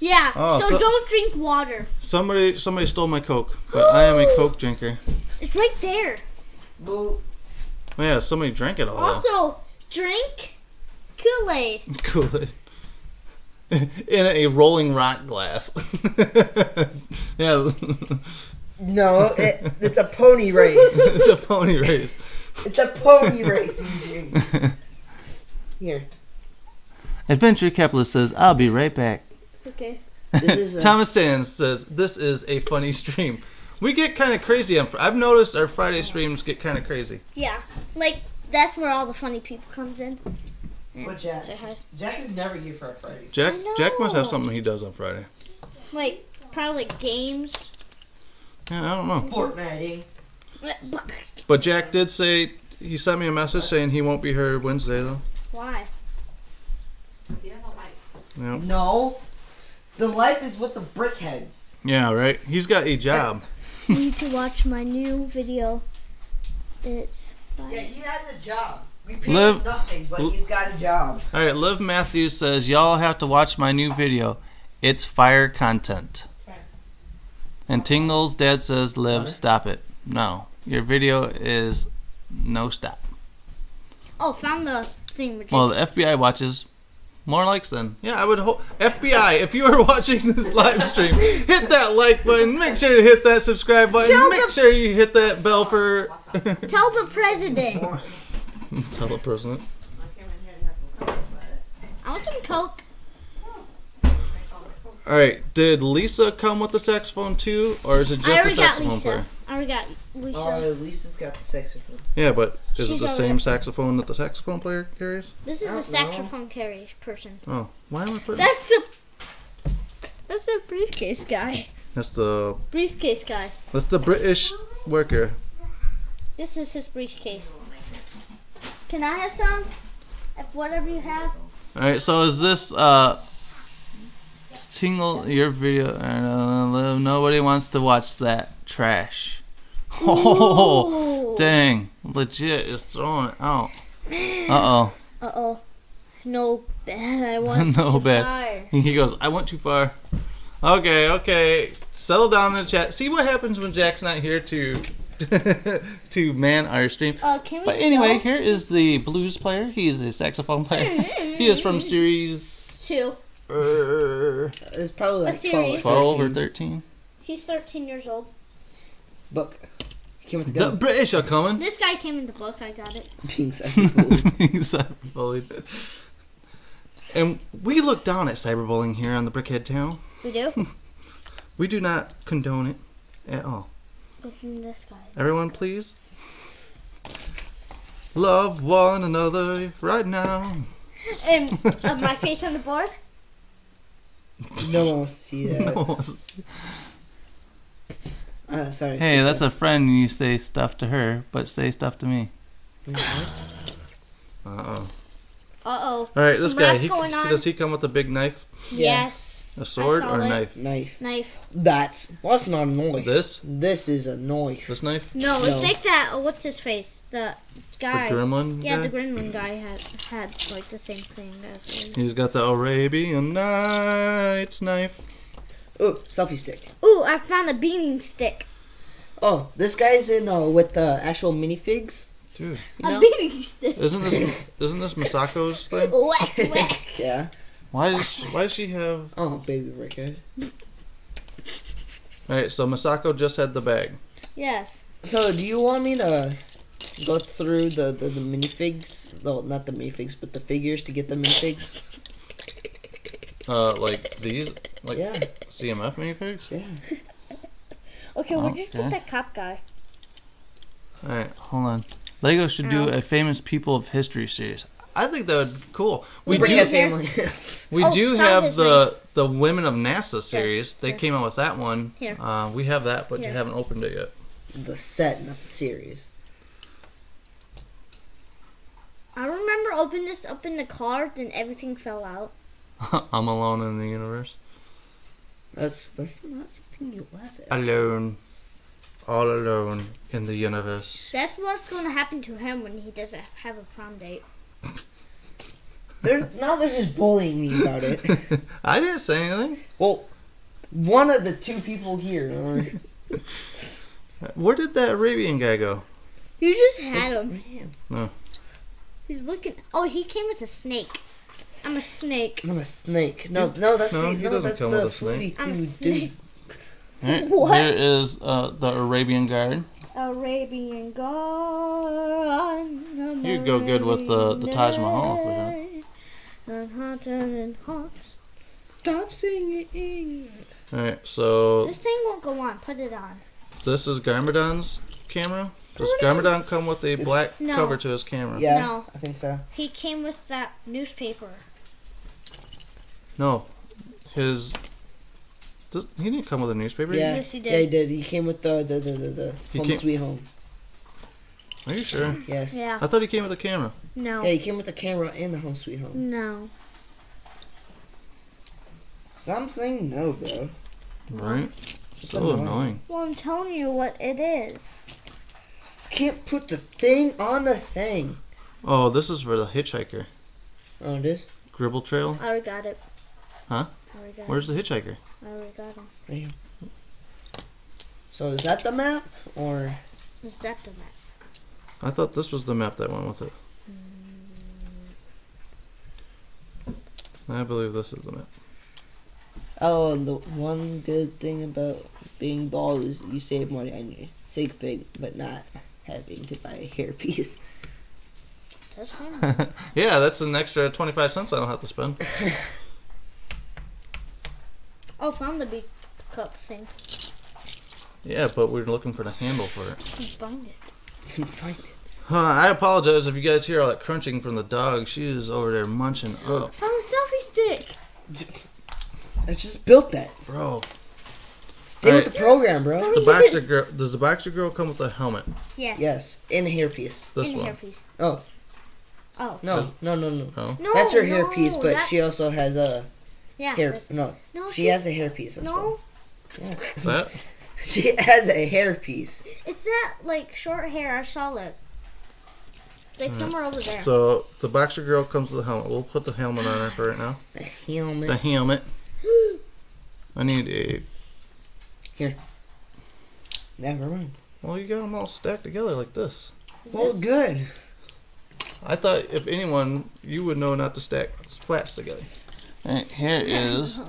Yeah. Oh, so, so- don't drink water. Somebody somebody stole my coke, but I am a coke drinker. It's right there. Oh yeah, somebody drank it all. though. Also, drink Kool Aid. Kool Aid. In a rolling rock glass. yeah, no, it, it's a pony race. it's a pony race. It's a pony racing drink. Here. Adventure Kepler says, "I'll be right back." Okay. This is a- Thomas Sands says, "This is a funny stream." We get kind of crazy on. Fr- I've noticed our Friday streams get kind of crazy. Yeah. Like that's where all the funny people comes in. And What Jack? Say hi. Jack is never here for a Friday. Jack Jack must have something he does on Friday. Like probably games. Yeah, I don't know. Fortnite. Eh? But Jack did say he sent me a message saying he won't be here Wednesday though. Why? He doesn't like. Yeah. No. The life is with the brickheads. Yeah, right. He's got a job. you need to watch my new video. It's fine. Yeah, he has a job. We pay Liv- nothing, but he's got a job. All right, Liv Matthews says y'all have to watch my new video. It's fire content. And Tingle's dad says, "Liv, stop it. No, your video is no stop." Oh, found the thing. Well, the FBI watches. More likes then. Yeah, I would hope. FBI, if you are watching this live stream, hit that like button. Make sure to hit that subscribe button. Tell Make sure you hit that bell for. Tell the president. Tell the president. I came in here and had some coke, but I want some coke. All right. Did Lisa come with the saxophone too, or is it just a got saxophone player? I already got Lisa. Oh, Lisa's got the saxophone. Yeah, but is She's it the already- same saxophone that the saxophone player carries? this is the saxophone carry person. Oh, why am I putting? That's the. That's the briefcase guy. That's the Briefcase guy. that's the British worker. This is his briefcase. Can I have some? If whatever you have. All right. So is this uh? Tingle your video. Uh, nobody wants to watch that trash. Oh, Ooh. dang! Legit is throwing it out. Uh oh. Uh oh. No bad. I want No to bad. fire. He goes, I went too far. Okay, okay. Settle down in the chat. See what happens when Jack's not here to to man our stream. Uh, can we But anyway, still- here is the blues player. He is a saxophone player. he is from series two. uh, It's probably like series. 12, 12 or 13. 13. He's 13 years old. Book. He came with the The. British are coming. This guy came in the book. I got it. Being cyberbullied. Being cyberbullied. And we look down at cyberbullying here on the Brickhead Town. We do. We do not condone it at all. Look in this guy. Everyone, please. Love one another right now. And uh, my face on the board. no one wants to see that. No. Uh, sorry. Hey, that's a friend. You say stuff to her, but say stuff to me. Uh oh. Uh oh. All right, this guy. He, does he come with a big knife, Yeah. Yes. a sword, or a knife? Knife. Knife. That's that's not a knife. This, This is a knife. this knife, No, it's like that. Oh, what's his face? The guy. the gremlin. yeah, guy? the Gremlin guy had had like the same thing as. his. He's got the Arabian Nights knife. Oh, selfie stick. Ooh, I found a beating stick. Oh, this guy's in uh, with the actual minifigs. Dude, You A know? beating stick. isn't this isn't this Masako's thing? Whack whack. Yeah. Why does she, why does she have? Oh, baby Brickhead. All right, so Masako just had the bag. Yes. So, do you want me to go through the, the, the minifigs? No, not the minifigs, but the figures to get the minifigs? Uh, like these, like Yeah. CMF minifigs. Yeah. Okay, where'd you Okay. put that cop guy? All right, hold on. Lego should do a famous people of history series. I think that would be cool. We Bring do Brickhead family. we Oh, do have his the the Women of NASA series. They Here. came out with that one. Here. Uh, we have that, but you haven't opened it yet. the set, not the series. I remember opening this up in the car, then everything fell out. I'm alone in the universe. That's that's not something you laugh at. Alone. All alone in the universe. That's what's going to happen to him when he doesn't have a prom date. They're now they're just bullying me about it. I didn't say anything. Well, one of the two people here. Are, Where did that Arabian guy go? You just had him. No. Oh. He's looking. Oh, he came with a snake. I'm a snake. I'm a snake. No, no, that's No, the he no, doesn't that's come the with a snake. I'm a snake. Alright, What? Here is uh, the Arabian guard. Arabian gone. You'd go good with the- the Taj Mahal for And hot and hot. Stop singing. Alright, so This thing won't go on. Put it on. this is Garmadon's camera. Does Garmadon come with a black No. cover to his camera? Yeah, No. I think so. He came with that newspaper. No. His. Does, he didn't come with a newspaper. Yeah, Yes, he yeah, he did. did. He came with the the the the, the He home came- sweet home. Are you sure? Yes. Yeah. I thought he came with a camera. No. Yeah, he came with the camera and the home sweet home. No. Stop saying no, bro. Right? It's So annoying. annoying. Well, I'm telling you what it is. Can't put the thing on the thing. Oh, this is for the hitchhiker. Oh, it is. Gribble Trail. I already got it. Huh? Oh, Where's the hitchhiker? Oh, I already got him. So is that the map, or? Is that the map? I thought this was the map that went with it. Mm. I believe this is the map. Oh, the one good thing about being bald is you save money on your sig fig, but not having to buy a hairpiece. That's yeah, that's an extra 25 cents I don't have to spend. Oh, found the big cup thing. Yeah, but we're looking for the handle for it. Let's find it. Can find it. Huh, I apologize if you guys hear all that crunching from the dog. She is over there munching up. Found a selfie stick. I just built that. Bro, Stay Alright. with the program, bro. the Yes. boxer girl, does the boxer girl come with a helmet? Yes. Yes, and a hairpiece. This In the one. hairpiece. Oh. Oh. No, no, no, no. No? No. That's her no, hairpiece, but that- she also has a yeah. hair. that's- No, No, she has a hairpiece as No, well. Yes. That? She has a hairpiece. it's that like short hair. I saw it. Like hmm. somewhere over there. So the boxer girl comes with a helmet. We'll put the helmet on her for right now. The helmet. The helmet. I need a. Here. Never mind. Well, you got them all stacked together like this. Is Well, this- good. I thought if anyone, you would know not to stack flats together. Alright, here is.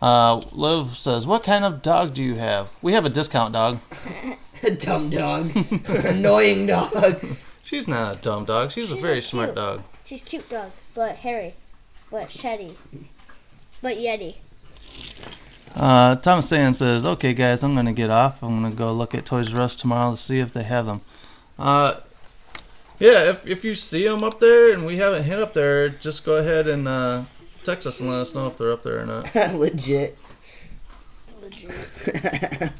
Uh, Liv says, "What kind of dog do you have?" We have a discount dog. A dumb dog. Annoying dog. She's not a dumb dog. She's, a very so smart dog. She's cute dog, but hairy, but sheddy, but yeti. Uh, Thomas Sand says, "Okay, guys, I'm gonna get off. I'm gonna go look at Toys R Us tomorrow to see if they have them." Uh, yeah, if if you see them up there and we haven't hit up there, just go ahead and uh, text us and let us know if they're up there or not. Legit. Legit.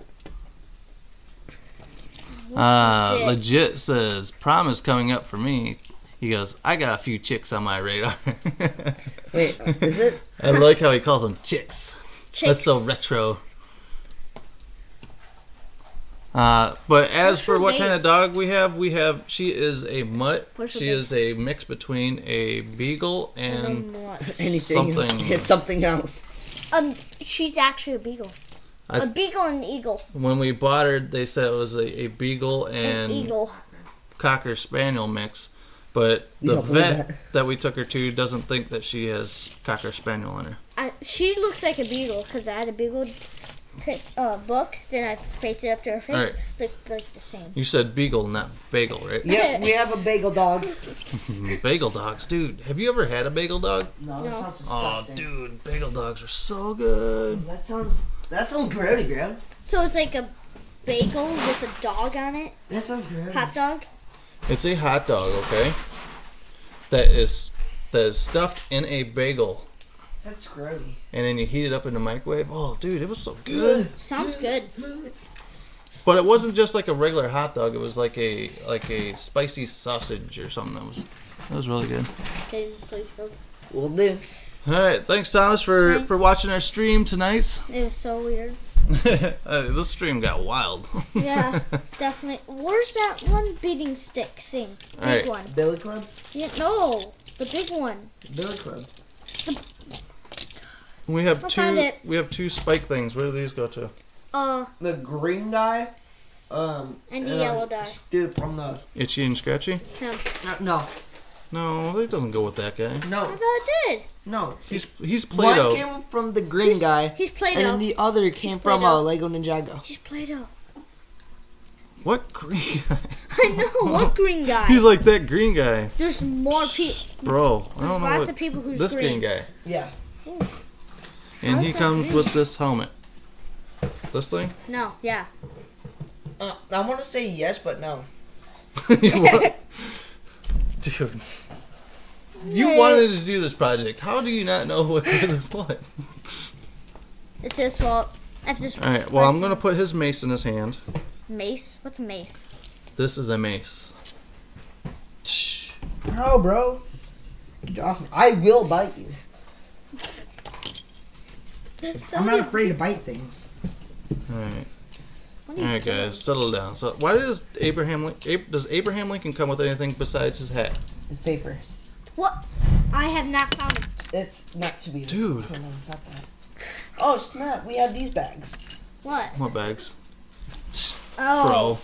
Uh, legit? legit says, "Prom is coming up for me." He goes, "I got a few chicks on my radar." Wait, is it? I like how he calls them chicks. That's so retro. Uh, but as What's for her what kind of dog we have, we have she is a mutt. What's She is a mix between a beagle and then? Anything. Something. Something else. Um, she's actually a beagle. I- A beagle and an eagle. when we bought her, they said it was a, a beagle An and eagle. cocker spaniel mix. But the vet that? that we took her to doesn't think that she has cocker spaniel in her. I, she looks like a beagle because I had a beagle pic- uh, book. Then I faced it up to her face. Alright. Looked like the same. You said beagle, not bagel, right? Yep, we have a bagel dog. Bagel dogs, dude. Have you ever had a bagel dog? No, that that No. sounds Oh, dude, bagel dogs are so good. That sounds. That sounds grody, Graham. So it's like a bagel with a dog on it. That sounds grody. Hot dog. It's a hot dog, okay? That is that is stuffed in a bagel, That's grody. and then you heat it up in the microwave. Oh, dude, it was so good. Sounds good. But it wasn't just like a regular hot dog. It was like a like a spicy sausage or something. That was that was really good. Okay, please go. We'll do. All right, thanks Thomas for Thanks. for watching our stream tonight. It was so weird. uh, this stream got wild. Yeah, definitely. Where's that one beating stick thing? Big Alright. one. Billy Club? Yeah, no, the big one. Billy Club. We have I two. found it. We have two spike things. Where do these go to? Uh, The green guy. Um. And the uh, yellow guy. Dude from the. Itchy and scratchy? him. No, No, it doesn't go with that guy. No. I no, thought it did. no. He's he's One Play-Doh. came from the green guy, He's and Play-Doh. then the other came from Play-Doh. uh, Lego Ninjago. He's Play-Doh. What green? I know what green guy. He's like that green guy, There's more people. bro. I don't know lots what of people who's this green. green guy, Yeah. And How's he comes green? with this helmet. This thing? No, yeah. Uh, I want to say yes, but no. What? Dude, you Yeah. wanted to do this project. How do you not know what is what? It's his fault. I've just. All right. Well, I'm gonna put his mace in his hand. Mace? What's a mace? This is a mace. Bro, bro. I will bite you. I'm not afraid to bite things. All right. What are All you right, doing? guys, settle down. So, why does Abraham Lin- Ab- does Abraham Lincoln come with anything besides his hat? His papers. What? I have not found it. It's not to be. Dude. Oh, no, it's not. Oh snap! We have these bags. What? What bags, Oh.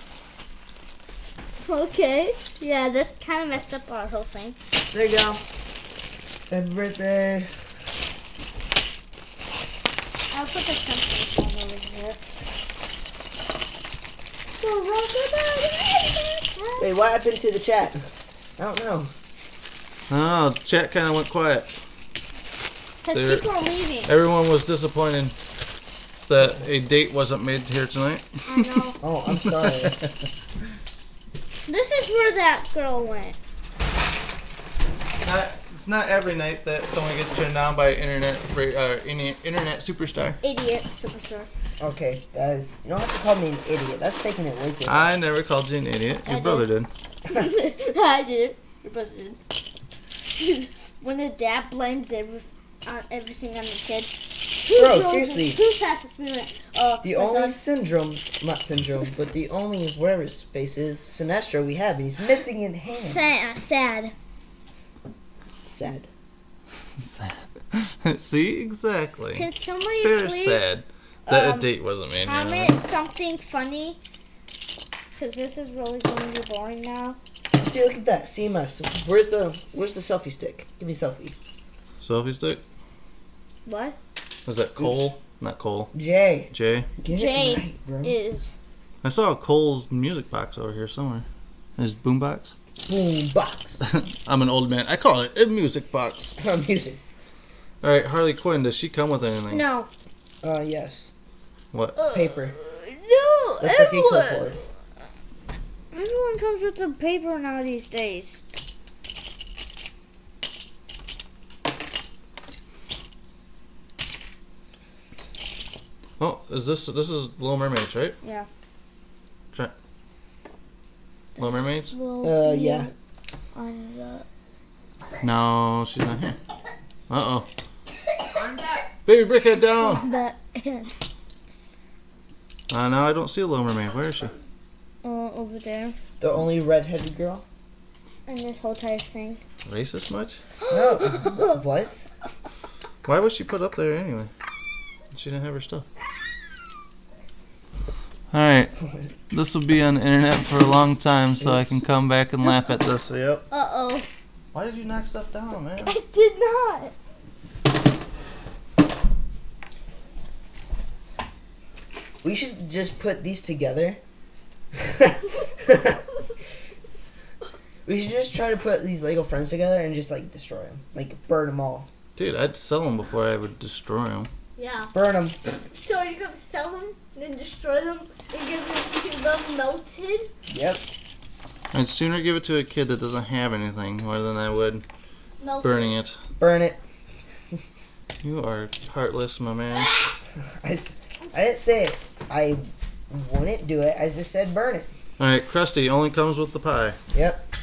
bro? Okay. Yeah, that kind of messed up our whole thing. There you go. Happy birthday. I'll put the something song over here. So rock Wait, what happened to the chat? I don't know. Oh, chat kind of went quiet. Because people are leaving. Everyone was disappointed that a date wasn't made here tonight. I know. Oh, I'm sorry. This is where that girl went. Not, it's not every night that someone gets turned down by internet uh, internet superstar. Idiot superstar. okay, guys, you don't have to call me an idiot. That's taking it way too far. I never called you an idiot. Your I brother did. I did. Your brother did. when the dad blames every, uh, everything on the kid. Who Bro, seriously. me? Who passed the spirit? Uh, The only son. syndrome, not syndrome, but the only whatever his face is, Sinestro we have, and he's missing in hand. Sad. Sad. Sad. Sad. See, exactly. Can somebody They're please sad that um, a date wasn't made. here. comment something funny? Because this is really going to be boring now. See, look at that. CMS. Where's the Where's the selfie stick? Give me a selfie. Selfie stick. What Was that Cole? Not Cole. Jay. Jay. Get Jay right, is? I saw Cole's music box over here somewhere. His boombox. Boom box. I'm an old man. I call it a music box. A Music. All right, Harley Quinn. Does she come with anything? No. Uh, yes. What? Paper. No. Looks like a everyone, clipboard. everyone comes with the paper now these days. Oh, is this this is Little Mermaids, right? Yeah. Try. Little Mermaids? Well, Uh, yeah. On the No, she's not here. Uh oh. Baby Brickhead down. that Uh, now I don't see a Little Mermaid. Where is she? uh, over there, The only redheaded girl. and this whole entire thing. Racist much? No. what? Why was she put up there anyway? She didn't have her stuff. Alright. This will be on the internet for a long time so I can come back and laugh at this. Yep. Uh oh. Why did you knock stuff down, man? I did not. We should just put these together. we should just try to put these Lego friends together and just like destroy them, like burn them all, Dude, I'd sell them before I would destroy them. Yeah. burn them. So you're gonna sell them, then destroy them, and give them to them melted? Yep. I'd sooner give it to a kid that doesn't have anything more than I would Melted. burning it. Burn it. You are heartless, my man. I, I didn't say it. I wouldn't do it. I just said burn it. Alright, Krusty only comes with the pie. Yep.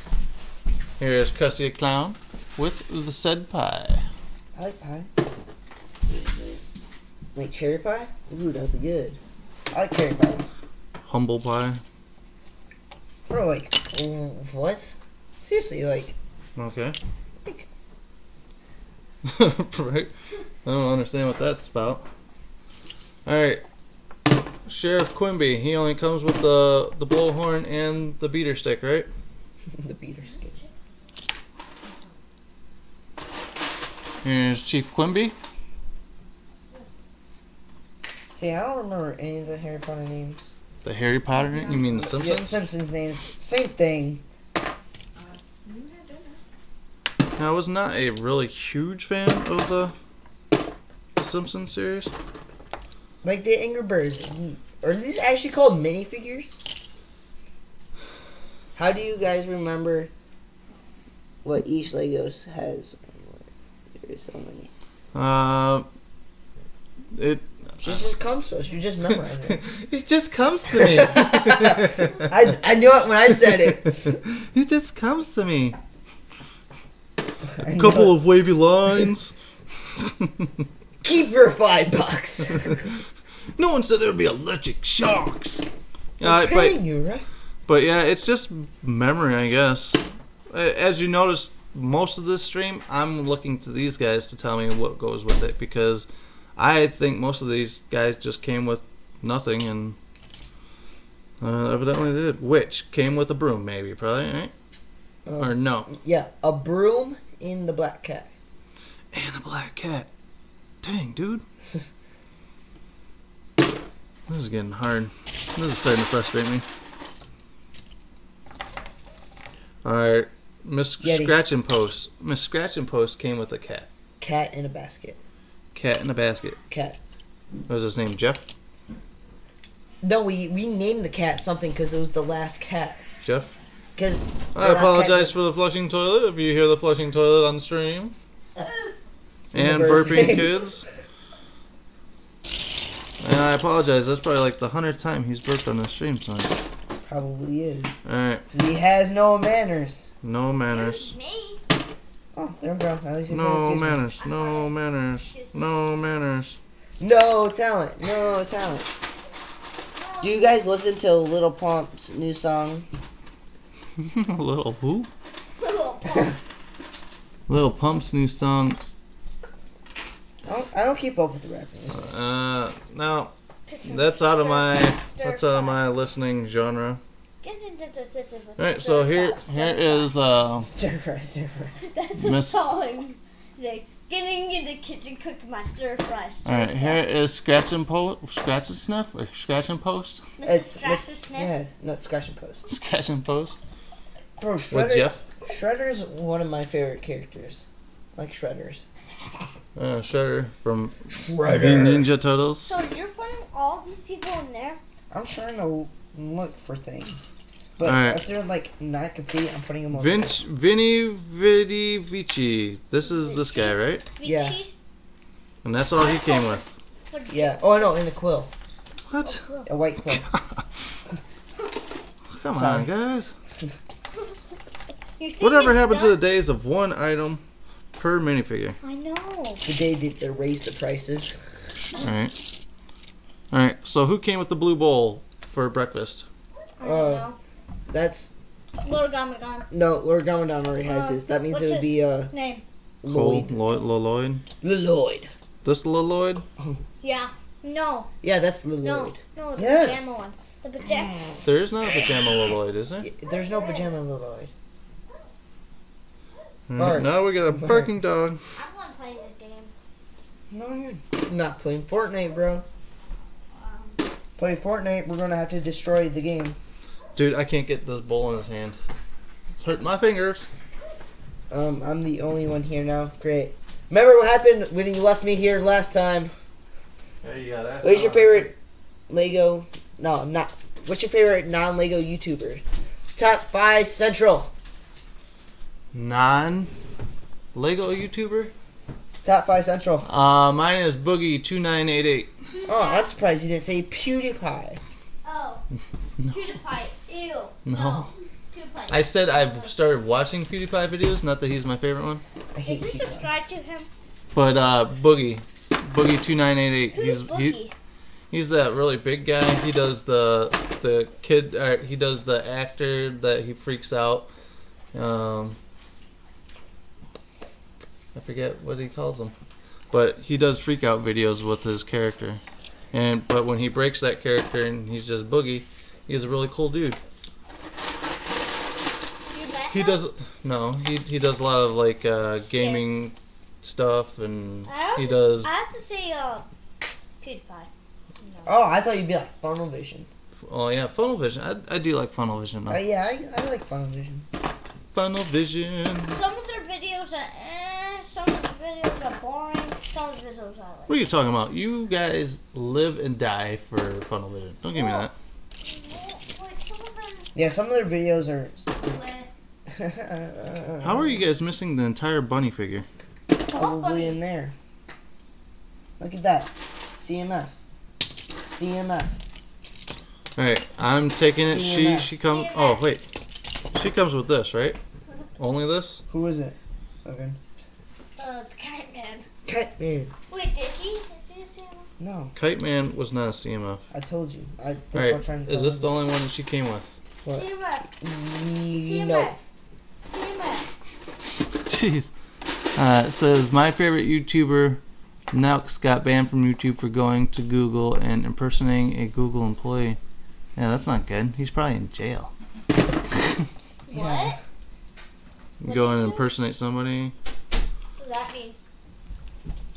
Here is Krusty a clown with the said pie. I like pie. Like cherry pie? Ooh, that'd be good. I like cherry pie. Humble pie. Bro, like, mm, what? Seriously, like, Okay. Like- right? I don't understand what that's about. Alright. Sheriff Quimby, he only comes with the the blowhorn and the beater stick, right? the beater stick. Here's Chief Quimby. See, I don't remember any of the Harry Potter names. The Harry Potter, you mean the Simpsons? Yeah, the Simpsons names. Same thing. I was not a really huge fan of the Simpsons series. Like the Angry Birds. Are these actually called minifigures? How do you guys remember what each Legos has? There's so many. Uh, it It just comes to us. You just memorize it. it just comes to me. I, I knew it when I said it. it just comes to me. A couple it. of wavy lines. Keep your five bucks. no one said there would be electric shocks. Uh, but you, right? but yeah, it's just memory, I guess. Uh, As you notice, most of this stream, I'm looking to these guys to tell me what goes with it because I think most of these guys just came with nothing and uh, evidently they did. Which came with a broom, maybe, probably, right? Uh, or no? Yeah, a broom in the black cat. and a black cat. Dang, dude. this is getting hard. This is starting to frustrate me. Alright. Miss Yeti. Scratch and Post. Miss Scratch and Post came with a cat. Cat in a basket. Cat in a basket. Cat. What was his name? Jeff? No, we we named the cat something because it was the last cat. Jeff? Because I apologize for the flushing toilet if you hear the flushing toilet on stream. And burping kids. And I apologize. That's probably like the hundredth time he's burped on the stream tonight. Probably is. All right. He has no manners. No manners. Me. Oh, there we go. At least No said excuse me. manners. No manners. No manners. No talent. No talent. Do you guys listen to Little Pump's new song? Little who? Little Pump's new song. I don't, I don't keep up with the rappers. Uh, no, that's out of my that's out of my listening genre. All right, so here here is uh Stir fry, stir fry. That's a Miss- song. It's like getting in the kitchen, cooking my stir fry. all right here is scratch and post scratch and sniff or scratch and post Mrs. It's Scratch Miss- the Sniff. Yes, not Scratch and Post. scratch and post Bro, Shredder, with Shredder, Jeff. Shredder's one of my favorite characters. Like Shredders. Uh, Shredder from the Ninja Turtles. So you're putting all these people in there? I'm trying to look for things. But Alright. if they're like not complete, I'm putting them over. Vince Vinny Vidi Vici. This is this guy, right? Yeah. And that's all he came with. Yeah. Oh no, in the quill, What? a white quill. Come Sorry. on, guys. Whatever it's happened to the days of one item per minifigure? I know. the day that they raised the prices. All right. All right. So who came with the blue bowl for breakfast? I don't Uh, know. That's Lord Garmadon. no, Lord Garmadon already has Uh, his. That means it would his- be uh Name. Lloyd. Lloyd. Lloyd. Lloyd. Lloyd. This Lloyd. Yeah. No. Yeah, that's No. Lloyd. No. no, The Yes. pajama one. The pajama. There is not a pajama Lloyd, is there? Y- There's no pajama Lloyd. Mm, Now we got a barking dog. I'm not playing this game. No, you're not playing Fortnite, bro. Um, Play Fortnite, we're gonna have to destroy the game. Dude, I can't get this bowl in his hand. It's hurting my fingers. Um, I'm the only one here now. Great. Remember what happened when you left me here last time? There you go. What's your favorite Lego? No, not. What's your favorite non-Lego YouTuber? Top five Central. non Lego YouTuber? Top five Central. Uh, mine is Boogie2988. Oh, I'm surprised you didn't say PewDiePie. oh. No. PewDiePie. Ew. No. PewDiePie. I said I've started watching PewDiePie videos, not that he's my favorite one. I hate Is this subscribe to him? But uh, Boogie. Boogie2988. Who's He's Boogie? he, he's that really big guy. He does the the kid. Uh, he does the actor that he freaks out. Um, I forget what he calls him, but he does freak out videos with his character. And but when he breaks that character and he's just Boogie, he's a really cool dude. He does no. He he does a lot of like uh, gaming stuff and I have he to, does. I have to say, uh, PewDiePie. Oh, I thought you'd be like Funnel Vision. Oh yeah, Funnel Vision. I, I do like Funnel Vision. Uh, yeah, I, I like Funnel Vision. Funnel Vision. Some of their videos are eh, some of the videos are boring, some of the videos I like. What are you talking about? You guys live and die for Funnel Vision. Don't give me that. Like some of them, Yeah, some of their videos are. How are you guys missing the entire bunny figure? Probably in there. Look at that. CMF. CMF. All right, I'm taking it. She CMF. she comes. Oh wait, she comes with this, right? Only this? Who is it? Okay. uh, the Kite Man. Cat Man. Wait, did he? Is he a Santa? No, Kite Man was not a CMF. I told you. I, that's All what I'm trying to is tell this you. the only one that she came with? What? CMF. No. CMF. Jeez. Uh, it says my favorite YouTuber, Nelks, got banned from YouTube for going to Google and impersonating a Google employee. Yeah, that's not good. He's probably in jail. What? Go and impersonate somebody. What does that mean?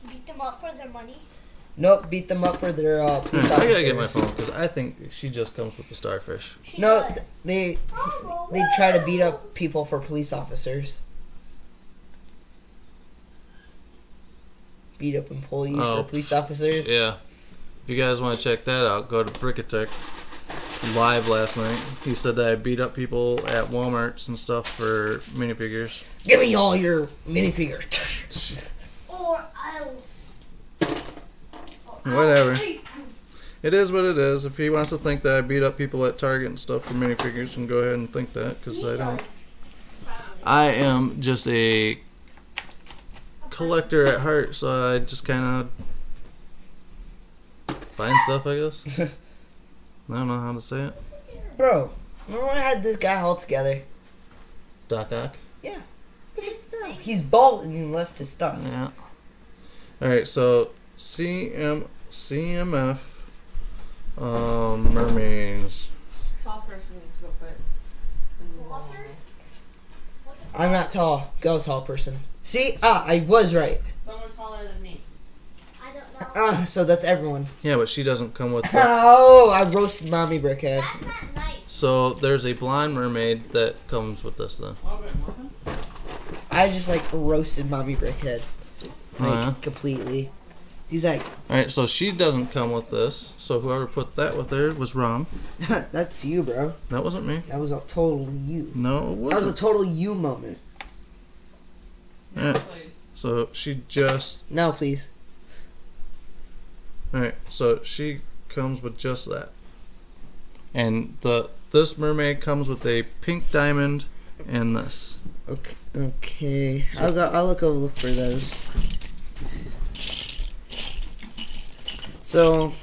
Beat them up for their money. Nope, beat them up for their uh, police I officers. gotta get my phone because I think she just comes with the starfish. She No, th- they they try to beat up people for police officers. Beat up employees Oh, for police officers. Yeah. If you guys want to check that out, go to Brickatech live last night. He said that I beat up people at Walmart's and stuff for minifigures. Give me all your minifigures. Or else. Whatever. It is what it is. If he wants to think that I beat up people at Target and stuff for minifigures, then go ahead and think that because I don't. I am just a collector at heart, so I just kind of find stuff, I guess. I don't know how to say it. Bro, remember when I had this guy all together? Doc Ock. Yeah. He's bald and he left his stuff. Yeah. All right, so CM CMF um, mermaids. Tall person needs to go put. in the. I'm not tall. Go tall person. See? Ah, I was right. Someone taller than me. I don't know. Ah, so that's everyone. Yeah, but she doesn't come with. The, Oh, I roasted mommy brickhead. That's not nice. so there's a blonde mermaid that comes with this then. I just like roasted mommy brickhead. Like Uh-huh. completely. He's like, All right, so she doesn't come with this. So whoever put that with there was wrong. that's you, bro. That wasn't me. That was a total you. No, it That was a total you moment. Yeah. Please. So she just. No, please. All right, so she comes with just that. And the this mermaid comes with a pink diamond and this. Okay. Okay. I'll go. I'll look over look for those. So,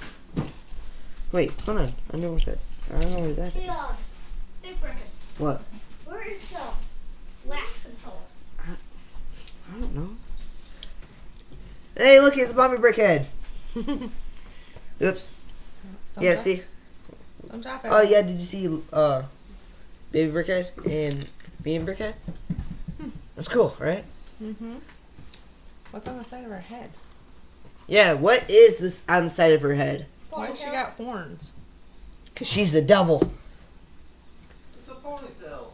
wait. Hold on. I know what that. I don't know where that is. Yeah. Big Bricker. What? Where is the wax control? I don't know. Hey, look! It's Bobby brickhead. Oops. Don't Yeah. drop- See. Don't drop it. Oh yeah. Did you see? Uh, baby brickhead and me and brickhead. That's cool, right? Mm-hmm. What's on the side of her head? Yeah. What is this on the side of her head? Why does she got horns? Cause she's the devil. It's a ponytail.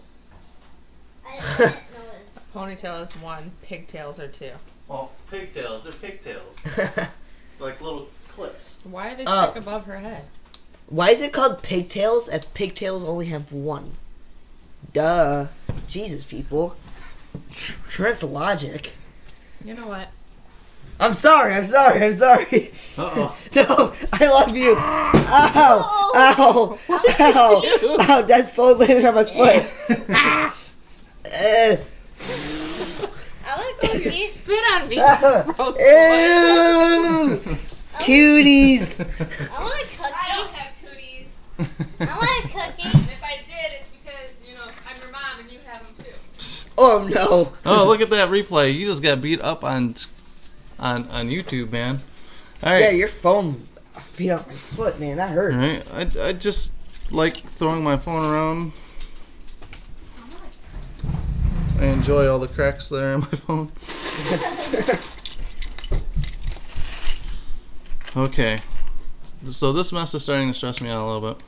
I didn't know this. Ponytail is one. Pigtails are two. Well, pigtails. They're pigtails. like little clips. Why are they Oh. stuck above her head? Why is it called pigtails if pigtails only have one? Duh. Jesus, people. Tr- Trent's logic. You know what? I'm sorry, I'm sorry, I'm sorry. Uh-oh. No, I love you. Ow! Ow! Ow! Ow! That phone landed on my foot. Ah! Uh, I want to go eat. Spit on me. ah. Ew. Cuties. I want a cookie. I don't have cooties. I want a cookie. If I did, it's because, you know, I'm your mom and you have them too. Oh no. Oh, look at that replay. You just got beat up on on on YouTube, man. All Yeah, your phone beat up my foot, man. That hurts. All right. I, I just like throwing my phone around. I enjoy all the cracks there in my phone. Okay. So this mess is starting to stress me out a little bit.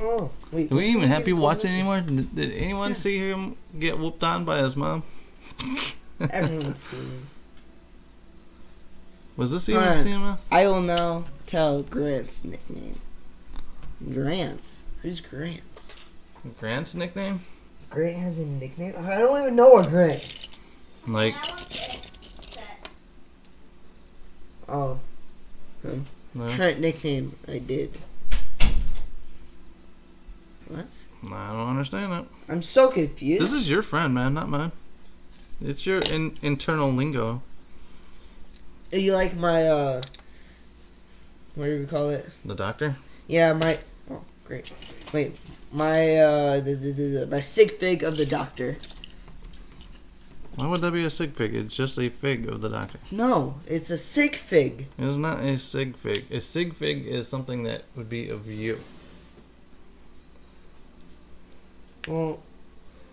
Oh, wait. Do we even have people watching anymore? Did, did anyone see him get whooped on by his mom? Everyone's seen. Was this even Alright. CMF? I will now tell Grant's nickname. Grant's? Who's Grant's? Grant's nickname? Grant has a nickname? I don't even know a Grant. Like, I want. Oh, no, Trent nickname. I did. What? I don't understand that. I'm so confused. This is your friend, man, not mine. It's your in, internal lingo. you like my uh? What do we call it? The doctor? Yeah, my. Oh, great. Wait, my uh, the, the, the, the my sig fig of the doctor. Why would that be a sig fig? It's just a fig of the doctor. No, it's a sig fig. It's not a sig fig. A sig fig is something that would be of you. Well,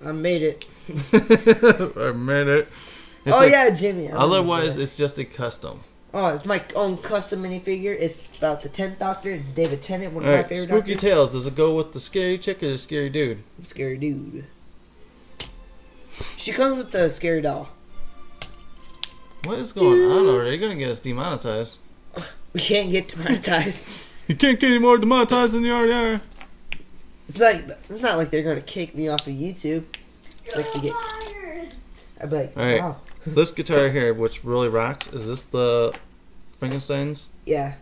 I made it. I made it. It's oh a- yeah, Jimmy. I Otherwise, that. it's just a custom. oh, it's my own custom minifigure. It's about the tenth Doctor. It's David Tennant, one of All my right, favorite spooky Doctors. tales. Does it go with the scary chick or the scary dude? The Scary dude. She comes with the scary doll. What is going on over there? You're gonna get us demonetized. We can't get demonetized. You can't get any more demonetized than you already are. It's not. It's not like they're gonna kick me off of YouTube. Like to get. I'd be like, All right. wow. This guitar here, which really rocks, is this the Frankenstein's, Yeah.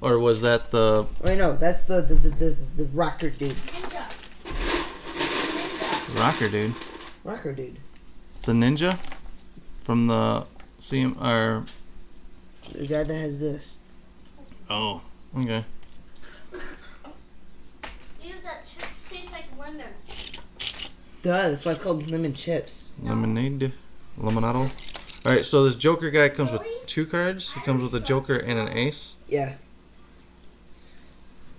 or was that the Wait, no, that's the the, the, the, the rocker dude. rocker dude? Rocker dude. The ninja from the CM or The guy that has this. oh okay. Ew, that chip tastes like lemon. Duh, that's why it's called lemon chips. Lemonade, lemonado. All right, so this Joker guy comes with two cards. He comes with a Joker and an Ace, Yeah,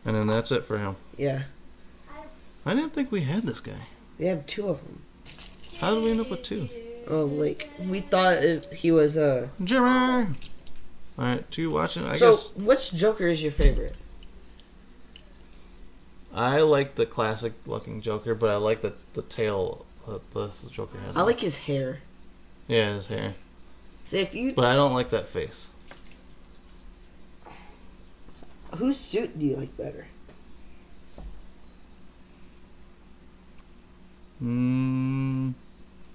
and then that's it for him. yeah. I didn't think we had this guy. We have two of them. How did we end up with two? Oh, like we thought it, he was uh. Jimmer. All right, two watching. I so, guess which Joker is your favorite? I like the classic looking Joker, but I like the the tail that this Joker has. I like his hair. yeah his hair, So if you, but I don't like that face. whose suit do you like better? Mm,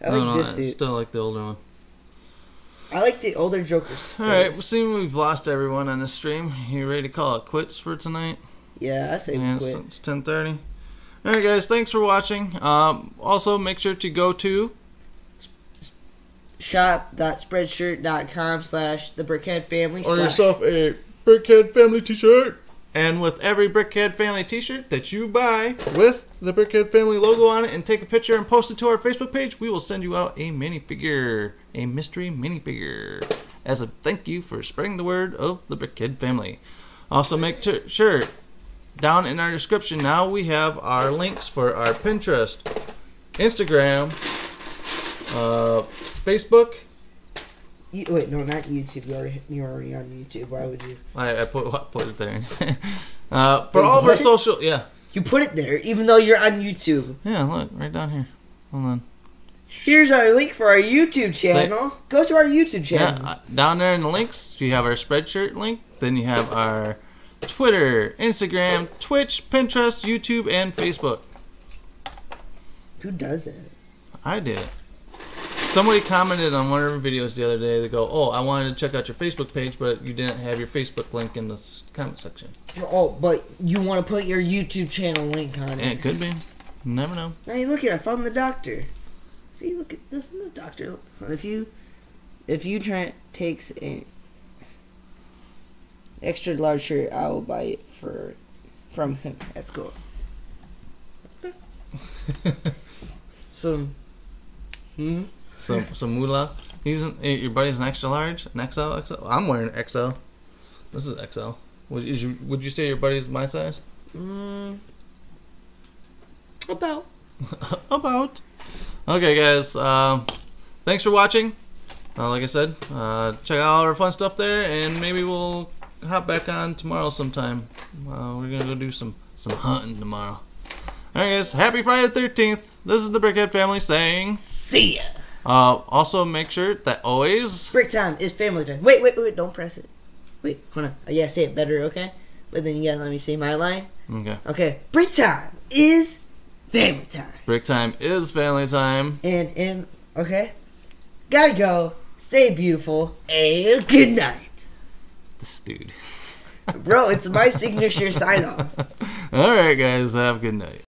I like know. this I suit. still like the older one. I like the older Joker's. All right, well, seeing we've lost everyone on the stream, you ready to call it quits for tonight? Yeah, I say we Yeah, it's, quit. it's 10:30. All right, guys, thanks for watching. Um, also, make sure to go to Shop.spreadshirt.com slash the Brickhead Family. slash- yourself a Brickhead Family T-shirt. And with every Brickhead Family T-shirt that you buy with the Brickhead Family logo on it, and take a picture and post it to our Facebook page, we will send you out a minifigure, a mystery minifigure, as a thank you for spreading the word of the Brickhead Family. Also, make t- sure down in our description now we have our links for our Pinterest, Instagram, uh, Facebook. You, wait, no, not YouTube. You're already, you're already on YouTube. Why would you? I, I put put it there. uh, for Wait, all of our social, yeah, You put it there, even though you're on YouTube. yeah. Look right down here. Hold on. Here's our link for our YouTube channel. Go to our YouTube channel. Yeah, uh, down there in the links, you have our Spreadshirt link. Then you have our Twitter, Instagram, Twitch, Pinterest, YouTube, and Facebook. Who does that? I did it. Somebody commented on one of our videos the other day. They go, "Oh, I wanted to check out your Facebook page, but you didn't have your Facebook link in the comment section." Oh, but you want to put your YouTube channel link on it. it could be. Never know. Hey, look here! I found the doctor. See, look at this. The doctor. If you, if you try takes a extra large shirt, I will buy it for from him. That's cool. So, hmm. some some moolah. He's an, your buddy's an extra large, an XL, XL. I'm wearing XL. This is XL. Would you would you say your buddy's my size? Mm, about. About. Okay, guys. Um, thanks for watching. Uh, like I said, uh, check out all our fun stuff there, and maybe we'll hop back on tomorrow sometime. Uh, we're gonna go do some some hunting tomorrow. All right, guys. Happy Friday the Thirteenth. This is the Brickhead family saying. See ya. Uh, also, make sure that always. Break time is family time. Wait, wait, wait! Don't press it. Wait, hold on. I gotta say it better, okay? But then you gotta let me say my line. Okay. Okay. Break time is family time. Break time is family time. And and okay, gotta go. Stay beautiful and good night, This dude. bro. It's my signature sign off. All right, guys. Have a good night.